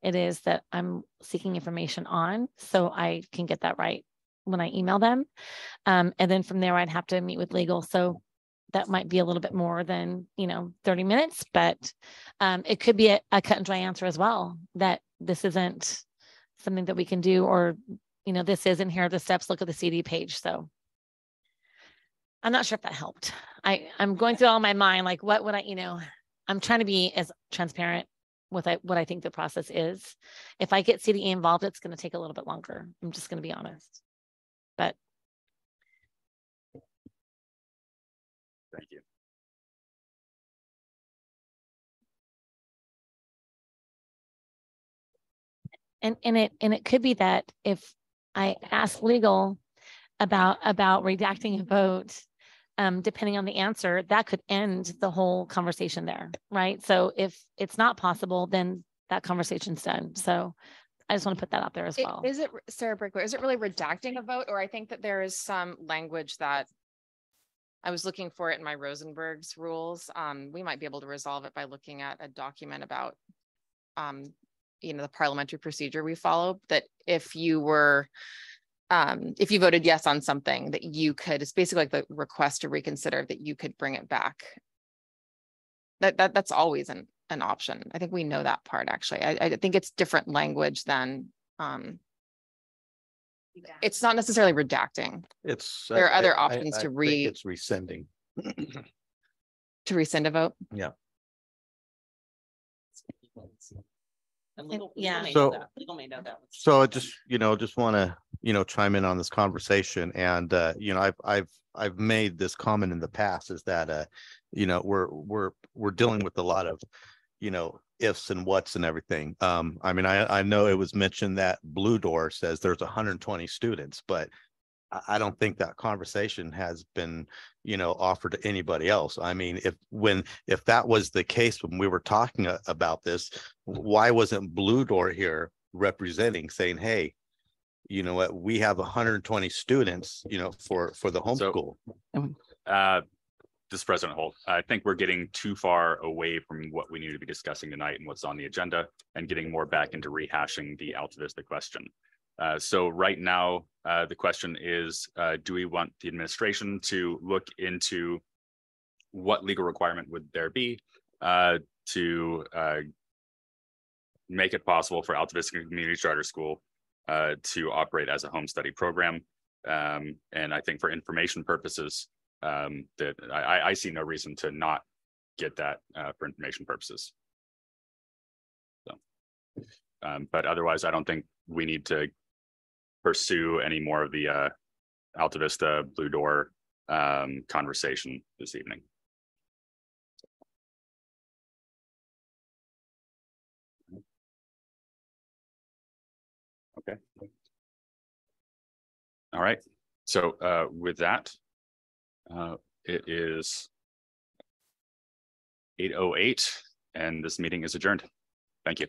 it is that I'm seeking information on, so I can get that right when I email them. Um, and then from there, I'd have to meet with legal, so that might be a little bit more than, you know, thirty minutes, but um, it could be a, a cut and dry answer as well, that this isn't something that we can do, or, you know, this isn't here are the steps, look at the CD page, so. I'm not sure if that helped. I, I'm going through all my mind, like, what would I, you know, I'm trying to be as transparent with I- what I think the process is. If I get CDE involved, it's going to take a little bit longer. I'm just going to be honest. But and and it and it could be that if I ask legal about about redacting a vote, um, depending on the answer, that could end the whole conversation there, right? So if it's not possible, then that conversation's done. So I just want to put that out there as well. Is it, Sarah Brickler, is it really redacting a vote, or I think that there is some language that I was looking for it in my Rosenberg's rules. Um, we might be able to resolve it by looking at a document about um, you know, the parliamentary procedure we follow, that if you were um, if you voted yes on something, that you could, it's basically like the request to reconsider, that you could bring it back. That, that, that's always an, an option. I think we know that part, actually. I, I think it's different language than, um, it's not necessarily redacting, It's. There are I- other I- options I to think re- It's rescinding. *clears throat* to rescind a vote. Yeah. And legal- legal yeah. may know So- that. Legal may know that. So I just, you know, just want to, you know, chime in on this conversation and, uh, you know, I've, I've, I've made this comment in the past is that, uh, you know, we're, we're, we're dealing with a lot of, you know, ifs and whats and everything. Um, I mean, I, I know it was mentioned that Blue Door says there's hundred and twenty students, but I, I don't think that conversation has been, you know, offered to anybody else. I mean, if, when, if that was the case, when we were talking a- about this, why wasn't Blue Door here representing, saying, hey, you know what, we have hundred and twenty students, you know, for, for the So- homeschool. Uh, this President Holt, I think we're getting too far away from what we need to be discussing tonight and what's on the agenda and getting more back into rehashing the Alta Vista question. Uh, so right now, uh, the question is, uh, do we want the administration to look into what legal requirement would there be, uh, to, uh, make it possible for Alta Vista Community Charter School, to operate as a home study program? Um, and I think for information purposes, um, that I, I, see no reason to not get that, for information purposes. So, um, but otherwise, I don't think we need to pursue any more of the, uh, Alta Vista Blue Door, um, conversation this evening. Okay. All right, so, uh, with that, uh, it is eight oh eight, and this meeting is adjourned. Thank you.